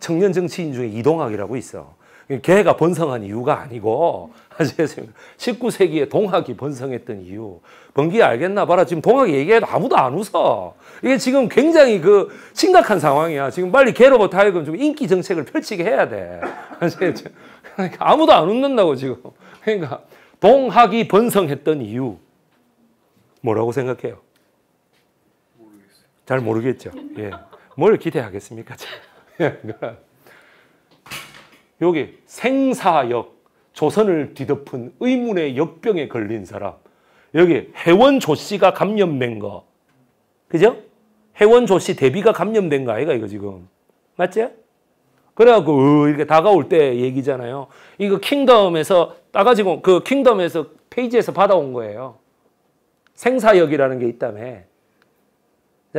청년 정치인 중에 이동학이라고 있어. 개가 번성한 이유가 아니고 아시겠습니까? 19세기에 동학이 번성했던 이유. 번기 알겠나 봐라. 지금 동학 얘기해도 아무도 안 웃어. 이게 지금 굉장히 그 심각한 상황이야. 지금 빨리 개로부터 하여금 좀 인기 정책을 펼치게 해야 돼. 아시겠죠? 그러니까 아무도 안 웃는다고 지금. 그러니까 동학이 번성했던 이유. 뭐라고 생각해요? 모르겠어요. 잘 모르겠죠. 예. 뭘 기대하겠습니까? 그러니까 여기 생사역 조선을 뒤덮은 의문의 역병에 걸린 사람. 여기 해원 조 씨가 감염된 거. 그죠? 해원 조씨 대비가 감염된 거 아이가 이거 지금. 맞지? 그래갖고 어, 이렇게 다가올 때 얘기잖아요. 이거 킹덤에서 따가지고 그 킹덤에서 페이지에서 받아온 거예요. 생사역이라는 게 있다며.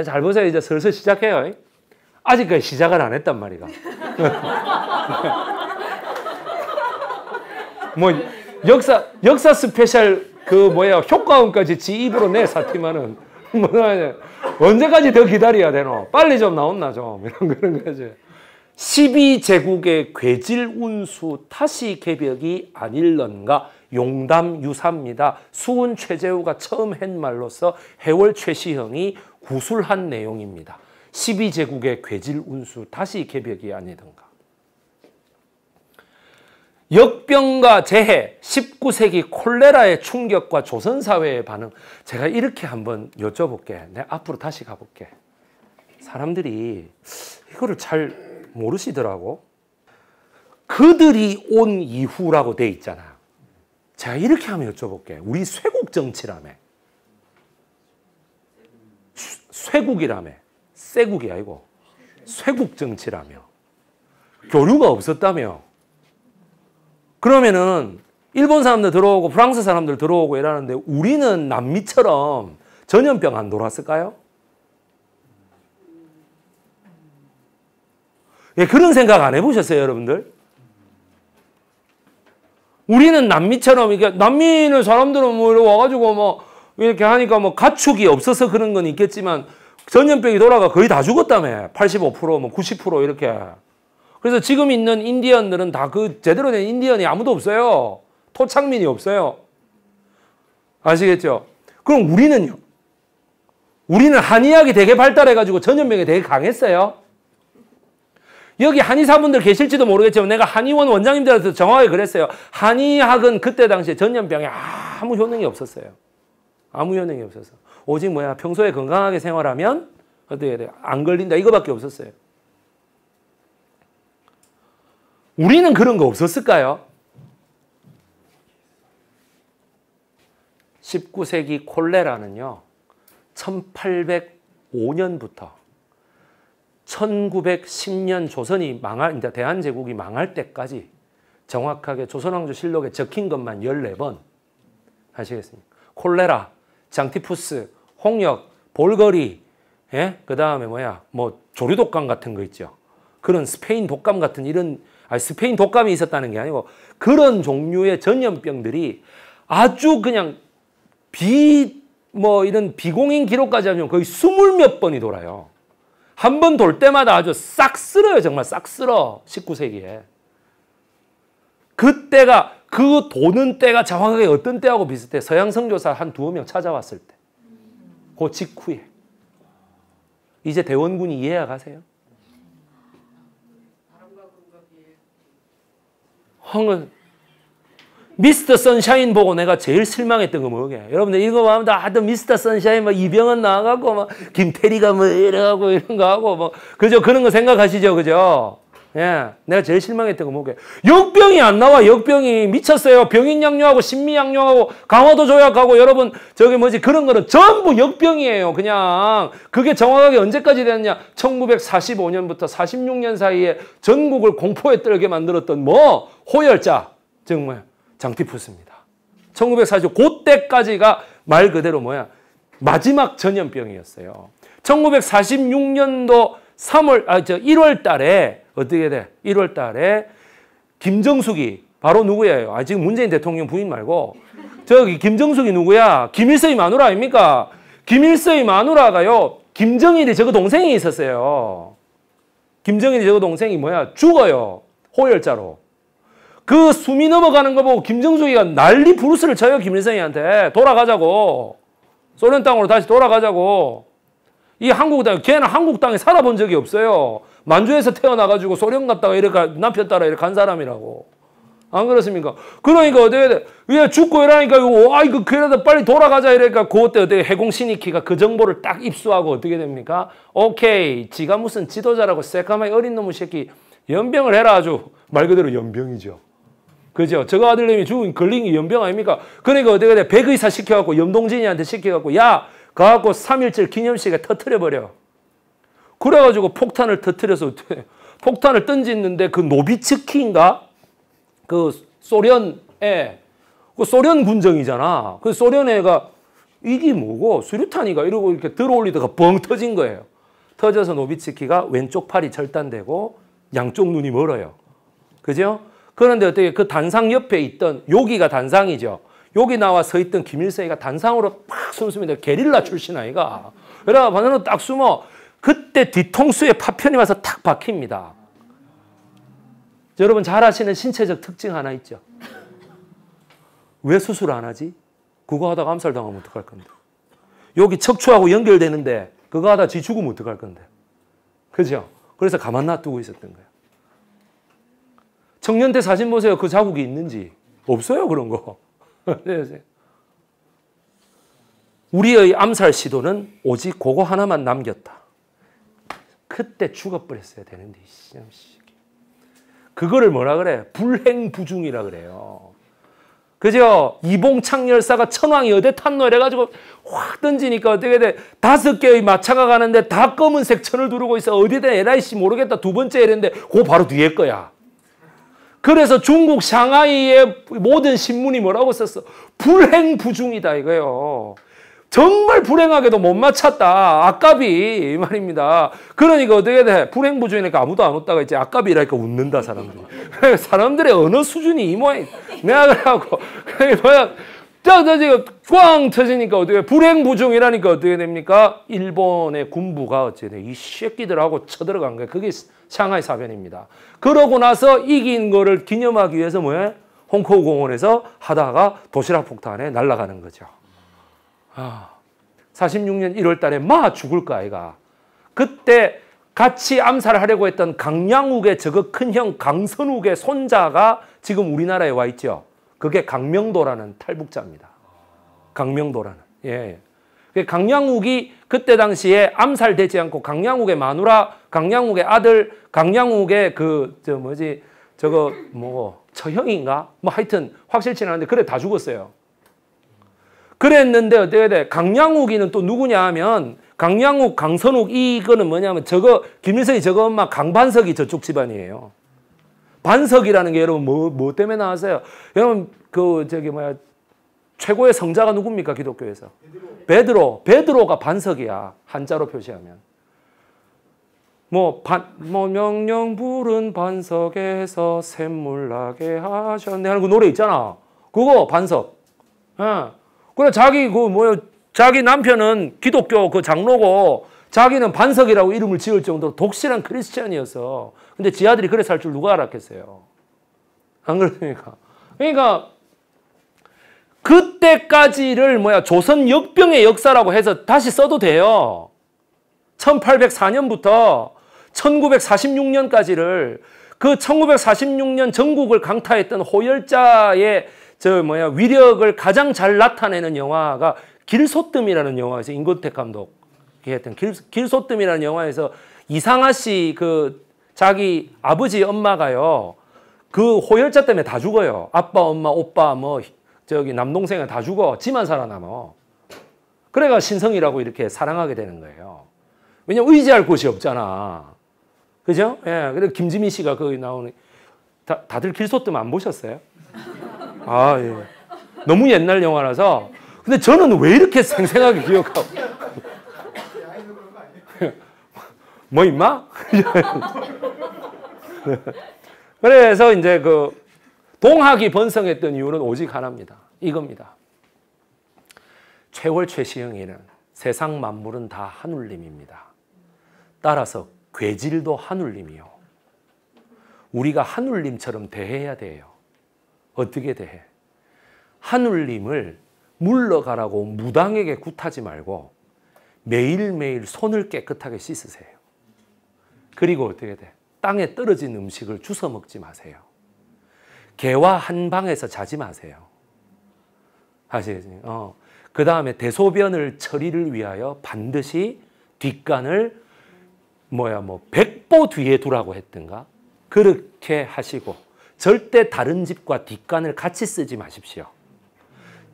잘 보세요. 이제 슬슬 시작해요. 아직까지 시작을 안 했단 말이가. 뭐 역사 역사 스페셜 그 뭐야 효과음까지 지 입으로 내 사티만은 뭐냐 언제까지 더 기다려야 되노? 빨리 좀 나온나 좀 이런 그런 거지. 12제국의 괴질 운수 타시 개벽이 아닐런가 용담 유사입니다. 수은 최재우가 처음 한 말로서 해월 최시형이 구술한 내용입니다. 12제국의 괴질 운수 다시 개벽이 아니던가. 역병과 재해, 19세기 콜레라의 충격과 조선사회의 반응. 제가 이렇게 한번 여쭤볼게. 내 앞으로 다시 가볼게. 사람들이 이거를 잘 모르시더라고. 그들이 온 이후라고 돼 있잖아. 제가 이렇게 한번 여쭤볼게. 우리 쇄국 정치라며. 쇄국이라며. 쇄국이 아니고. 쇄국 정치라며. 교류가 없었다며. 그러면은 일본 사람들 들어오고 프랑스 사람들 들어오고 이러는데 우리는 남미처럼 전염병 안 돌았을까요? 예, 그런 생각 안 해보셨어요, 여러분들? 우리는 남미처럼, 남미는 사람들은 뭐 와가지고 뭐 이렇게 하니까 뭐 가축이 없어서 그런 건 있겠지만 전염병이 돌아가 거의 다 죽었다며. 85%, 뭐 90% 이렇게. 그래서 지금 있는 인디언들은 다 그 제대로 된 인디언이 아무도 없어요. 토착민이 없어요. 아시겠죠? 그럼 우리는요? 우리는 한의학이 되게 발달해가지고 전염병이 되게 강했어요. 여기 한의사분들 계실지도 모르겠지만 내가 한의원 원장님들한테 정확하게 그랬어요. 한의학은 그때 당시에 전염병에 아무 효능이 없었어요. 아무 효능이 없어서. 오직 뭐야 평소에 건강하게 생활하면 어떻게 돼? 안 걸린다 이거밖에 없었어요. 우리는 그런 거 없었을까요? 19세기 콜레라는요, 1805년부터 1910년 조선이 망할, 이제 대한제국이 망할 때까지 정확하게 조선왕조 실록에 적힌 것만 14번 하시겠습니까? 콜레라, 장티푸스, 홍역, 볼거리, 예? 그 다음에 뭐야, 뭐 조류 독감 같은 거 있죠. 그런 스페인 독감 같은 이런 아니, 스페인 독감이 있었다는 게 아니고 그런 종류의 전염병들이 아주 그냥 비, 뭐 이런 비공인 기록까지 하면 거의 스물 몇 번이 돌아요. 한 번 돌 때마다 아주 싹 쓸어요. 정말 싹 쓸어. 19세기에. 그때가 그 도는 때가 정확하게 어떤 때하고 비슷해. 서양 선교사 한 두어 명 찾아왔을 때. 그 직후에. 이제 대원군이 이해가 가세요? 황은 미스터 선샤인 보고 내가 제일 실망했던 거 뭐게? 여러분들 이거 보면 다 하도 미스터 선샤인 막 이병헌 나와갖고 막 김태리가 뭐 이래갖고 이런 거 하고 뭐 그죠? 그런 거 생각하시죠, 그죠? 예, 내가 제일 실망했던 거 뭐게? 역병이 안 나와, 역병이 미쳤어요. 병인 양요하고 신미 양요하고 강화도 조약하고 여러분 저기 뭐지 그런 거는 전부 역병이에요. 그냥 그게 정확하게 언제까지 됐냐? 1945년부터 46년 사이에 전국을 공포에 떨게 만들었던 뭐 호열자 정말 장티푸스입니다. 1945 그때까지가 말 그대로 뭐야 마지막 전염병이었어요. 1946년도 3월 아 저 1월 달에 어떻게 돼? 1월 달에 김정숙이 바로 누구예요? 아 지금 문재인 대통령 부인 말고 저기 김정숙이 누구야? 김일성이 마누라 아닙니까? 김일성이 마누라가요. 김정일이 저거 동생이 있었어요. 김정일이 저거 동생이 뭐야? 죽어요. 호열자로. 그 숨이 넘어가는 거 보고 김정숙이가 난리 부르스를 쳐요. 김일성이한테. 돌아가자고. 소련 땅으로 다시 돌아가자고. 이 한국 땅, 걔는 한국 땅에 살아본 적이 없어요. 만주에서 태어나가지고 소련 갔다가 이렇게 남편 따라 이렇게 간 사람이라고. 안 그렇습니까? 그러니까 어떻게 돼? 얘 죽고 이러니까 와 이거 그래도 빨리 돌아가자 이러니까 그때 어떻게 해공 신이키가 그 정보를 딱 입수하고 어떻게 됩니까? 오케이 지가 무슨 지도자라고 새까마이 어린 놈의 새끼 연병을 해라 아주 말 그대로 연병이죠. 그죠? 저거 아들님이 죽은 게 연병 아닙니까? 그러니까 어떻게 돼? 백의사 시켜갖고 염동진이한테 시켜갖고 야 가갖고 3.17 기념식에 터트려버려. 그래가지고 폭탄을 터트려서 폭탄을 던지는데 그 노비츠키인가? 그 소련에 그 소련 군정이잖아. 그 소련 애가 이게 뭐고 수류탄이가 이러고 이렇게 들어올리다가 뻥 터진 거예요. 터져서 노비츠키가 왼쪽 팔이 절단되고 양쪽 눈이 멀어요. 그죠? 그런데 어떻게 그 단상 옆에 있던 여기가 단상이죠. 여기 나와 서 있던 김일성이가 단상으로 팍 숨습니다. 게릴라 출신 아이가. 그래가 반으로 딱 숨어. 그때 뒤통수에 파편이 와서 탁 박힙니다. 여러분 잘 아시는 신체적 특징 하나 있죠. 왜 수술 안 하지? 그거 하다가 암살당하면 어떡할 건데. 여기 척추하고 연결되는데 그거 하다 지 죽으면 어떡할 건데. 그죠? 그래서 가만 놔두고 있었던 거예요. 청년 때 사진 보세요. 그 자국이 있는지. 없어요, 그런 거. 네, 우리의 암살 시도는 오직 그거 하나만 남겼다. 그때 죽어버렸어야 되는데, 그거를 뭐라 그래? 불행부중이라 그래요. 그죠? 이봉창 열사가 천왕이 어디 탔노? 이래가지고 확 던지니까 어떻게 돼? 다섯 개의 마차가 가는데 다 검은색 천을 두르고 있어. 어디다 에라이씨 모르겠다. 두 번째 이랬는데 그 바로 뒤에 거야. 그래서 중국 상하이의 모든 신문이 뭐라고 썼어? 불행부중이다 이거요. 정말 불행하게도 못 맞췄다. 아깝이 말입니다. 그러니까 어떻게 돼? 불행부중이니까 아무도 안 웃다가 이제 아깝이라니까 웃는다 사람들이. 사람들의 언어 수준이 이 모양. 내가 그래갖고 뭐야? 짜자지가 꽝 터지니까 어떻게 불행 부중이라니까 어떻게 됩니까? 일본의 군부가 어찌 돼? 이 새끼들하고 쳐들어간 거야. 그게 상하이 사변입니다. 그러고 나서 이긴 거를 기념하기 위해서 뭐야? 홍콩 공원에서 하다가 도시락 폭탄에 날아가는 거죠. 아, 46년 1월 달에 마 죽을까 아이가. 그때 같이 암살하려고 했던 강양욱의 저거 큰형 강선욱의 손자가 지금 우리나라에 와 있죠. 그게 강명도라는 탈북자입니다. 강명도라는. 예. 그 강양욱이 그때 당시에 암살되지 않고 강양욱의 마누라, 강양욱의 아들, 강양욱의 그, 저 뭐지, 저거 뭐, 처형인가? 뭐 하여튼 확실치는 않은데 그래 다 죽었어요. 그랬는데 어떻게 돼? 강양욱이는 또 누구냐 하면 강양욱, 강선욱 이거는 뭐냐면 저거 김일성이 저거 엄마 강반석이 저쪽 집안이에요. 반석이라는 게 여러분 뭐, 뭐 때문에 나왔어요? 여러분 그 저기 뭐야 최고의 성자가 누굽니까 기독교에서? 베드로. 베드로 가 반석이야 한자로 표시하면. 뭐, 반, 뭐, 명령 부른 반석에서 샘물 나게 하셨네 하는 그 노래 있잖아. 그거 반석. 어. 그래, 자기 그 뭐야, 자기 남편은 기독교 그 장로고 자기는 반석이라고 이름을 지을 정도로 독실한 크리스찬이어서 근데 지 아들이 그래 살 줄 누가 알았겠어요. 안 그렇습니까? 그러니까 그때까지를 뭐야 조선 역병의 역사라고 해서 다시 써도 돼요. 1804년부터 1946년까지를 그 1946년 전국을 강타했던 호열자의 저 뭐야 위력을 가장 잘 나타내는 영화가 길소뜸이라는 영화에서 임권택 감독이 했던 길, 길소뜸이라는 영화에서 이상하 씨 그 자기 아버지 엄마가요 그 호열자 때문에 다 죽어요. 아빠, 엄마, 오빠, 뭐 저기 남동생은 다 죽어. 지만 살아남어. 그래가 신성이라고 이렇게 사랑하게 되는 거예요. 왜냐면 의지할 곳이 없잖아. 그죠? 예. 그리고 김지민 씨가 거기 나오는 다, 다들 길소뜸 안 보셨어요? 아, 예. 너무 옛날 영화라서. 근데 저는 왜 이렇게 생생하게 기억하고. 뭐 임마? 그래서 이제 그 동학이 번성했던 이유는 오직 하나입니다. 이겁니다. 최월 최시영이는 세상 만물은 다 하늘님입니다. 따라서 괴질도 하늘님이요. 우리가 하늘님처럼 대해야 돼요. 어떻게 대해? 하늘님을 물러가라고 무당에게 굿하지 말고 매일매일 손을 깨끗하게 씻으세요. 그리고 어떻게 돼? 땅에 떨어진 음식을 주워 먹지 마세요. 개와 한 방에서 자지 마세요. 아시겠어요? 어. 그 다음에 대소변을 처리를 위하여 반드시 뒷간을 뭐야 뭐 백보 뒤에 두라고 했던가 그렇게 하시고 절대 다른 집과 뒷간을 같이 쓰지 마십시오.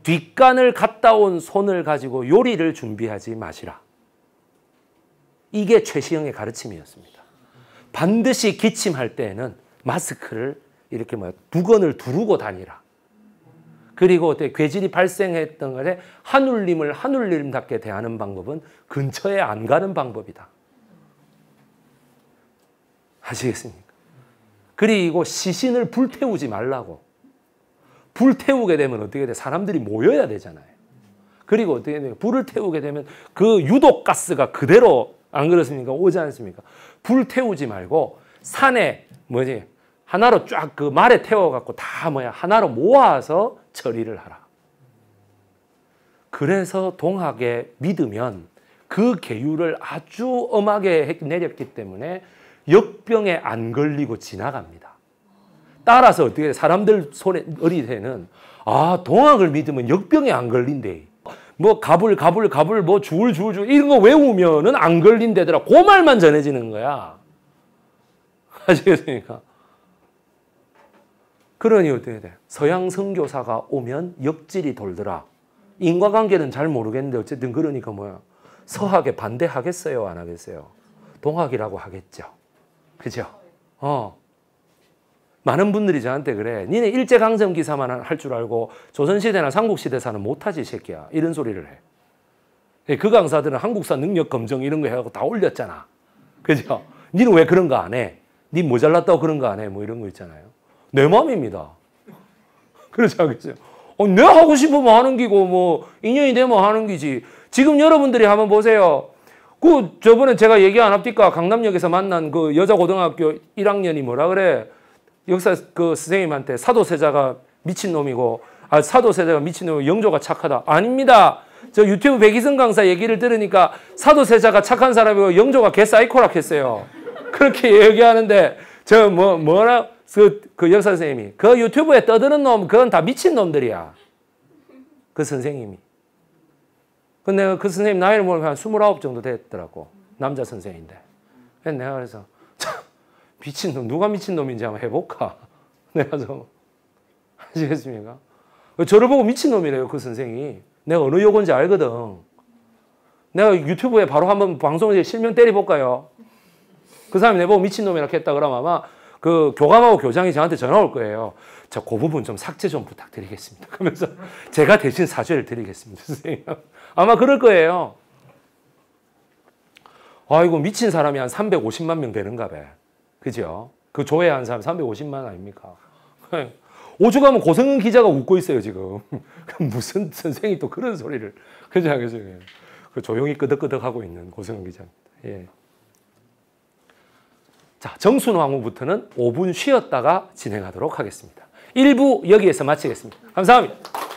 뒷간을 갔다 온 손을 가지고 요리를 준비하지 마시라. 이게 최시영의 가르침이었습니다. 반드시 기침할 때에는 마스크를 이렇게 뭐 두건을 두르고 다니라. 그리고 어때 괴질이 발생했던 것에 하늘님을 하늘님답게 대하는 방법은 근처에 안 가는 방법이다. 아시겠습니까? 그리고 시신을 불태우지 말라고. 불태우게 되면 어떻게 돼? 사람들이 모여야 되잖아요. 그리고 어떻게 돼요? 불을 태우게 되면 그 유독 가스가 그대로 안 그렇습니까? 오지 않습니까? 불 태우지 말고 산에 뭐지 하나로 쫙 그 말에 태워 갖고 다 뭐야 하나로 모아서 처리를 하라. 그래서 동학에 믿으면 그 계율을 아주 엄하게 내렸기 때문에 역병에 안 걸리고 지나갑니다. 따라서 어떻게 사람들 손에 어리새는 아 동학을 믿으면 역병에 안 걸린대. 뭐 가불 가불 가불 뭐 주울 주울 주울 이런 거 외우면은 안 걸린대더라. 그 말만 전해지는 거야. 아시겠습니까? 그러니 어떻게 돼? 서양 선교사가 오면 역질이 돌더라. 인과관계는 잘 모르겠는데 어쨌든 그러니까 뭐야? 서학에 반대하겠어요, 안 하겠어요? 동학이라고 하겠죠. 그죠? 어. 많은 분들이 저한테 그래. 니네 일제강점 기사만 할 줄 알고 조선시대나 삼국시대사는 못하지, 새끼야. 이런 소리를 해. 예, 그 강사들은 한국사 능력 검정 이런 거 해갖고 다 올렸잖아. 그죠? 니는 왜 그런 거 안 해? 니 모자랐다고 그런 거 안 해? 뭐 이런 거 있잖아요. 내 마음입니다. 그렇지 않겠어요? 어, 내가 하고 싶으면 하는 기고, 뭐, 인연이 되면 하는 기지. 지금 여러분들이 한번 보세요. 그, 저번에 제가 얘기 안 합니까? 강남역에서 만난 그 여자 고등학교 1학년이 뭐라 그래? 역사 그 선생님한테 사도세자가 미친놈이고 아 사도세자가 미친놈이고 영조가 착하다. 아닙니다. 저 유튜브 백이성 강사 얘기를 들으니까 사도세자가 착한 사람이고 영조가 개사이코락 했어요. 그렇게 얘기하는데 저 뭐 뭐라 그, 그 역사 선생님이 그 유튜브에 떠드는 놈 그건 다 미친 놈들이야. 그 선생님이. 근데 그 선생님 나이를 모르면 한 29 정도 됐더라고. 남자 선생인데. 내가 그래서 미친놈, 누가 미친놈인지 한번 해볼까? 내가 좀, 아시겠습니까? 저를 보고 미친놈이래요, 그 선생이. 내가 어느 요건지 알거든. 내가 유튜브에 바로 한번 방송에 실명 때려볼까요? 그 사람이 내보고 미친놈이라 했다 그러면 아마 그 교감하고 교장이 저한테 전화 올 거예요. 저그 부분 좀 삭제 좀 부탁드리겠습니다. 그러면서 제가 대신 사죄를 드리겠습니다, 선생님. 아마 그럴 거예요. 아이고, 미친 사람이 한 350만 명 되는가 봐. 그죠? 그 조회한 사람 350만 아닙니까? 오죽 하면 고성은 기자가 웃고 있어요, 지금. 무슨 선생이 또 그런 소리를. 그지 않겠어요? 그 조용히 끄덕끄덕 하고 있는 고성은 기자입니다. 예. 자, 정순 왕후부터는 5분 쉬었다가 진행하도록 하겠습니다. 1부 여기에서 마치겠습니다. 감사합니다.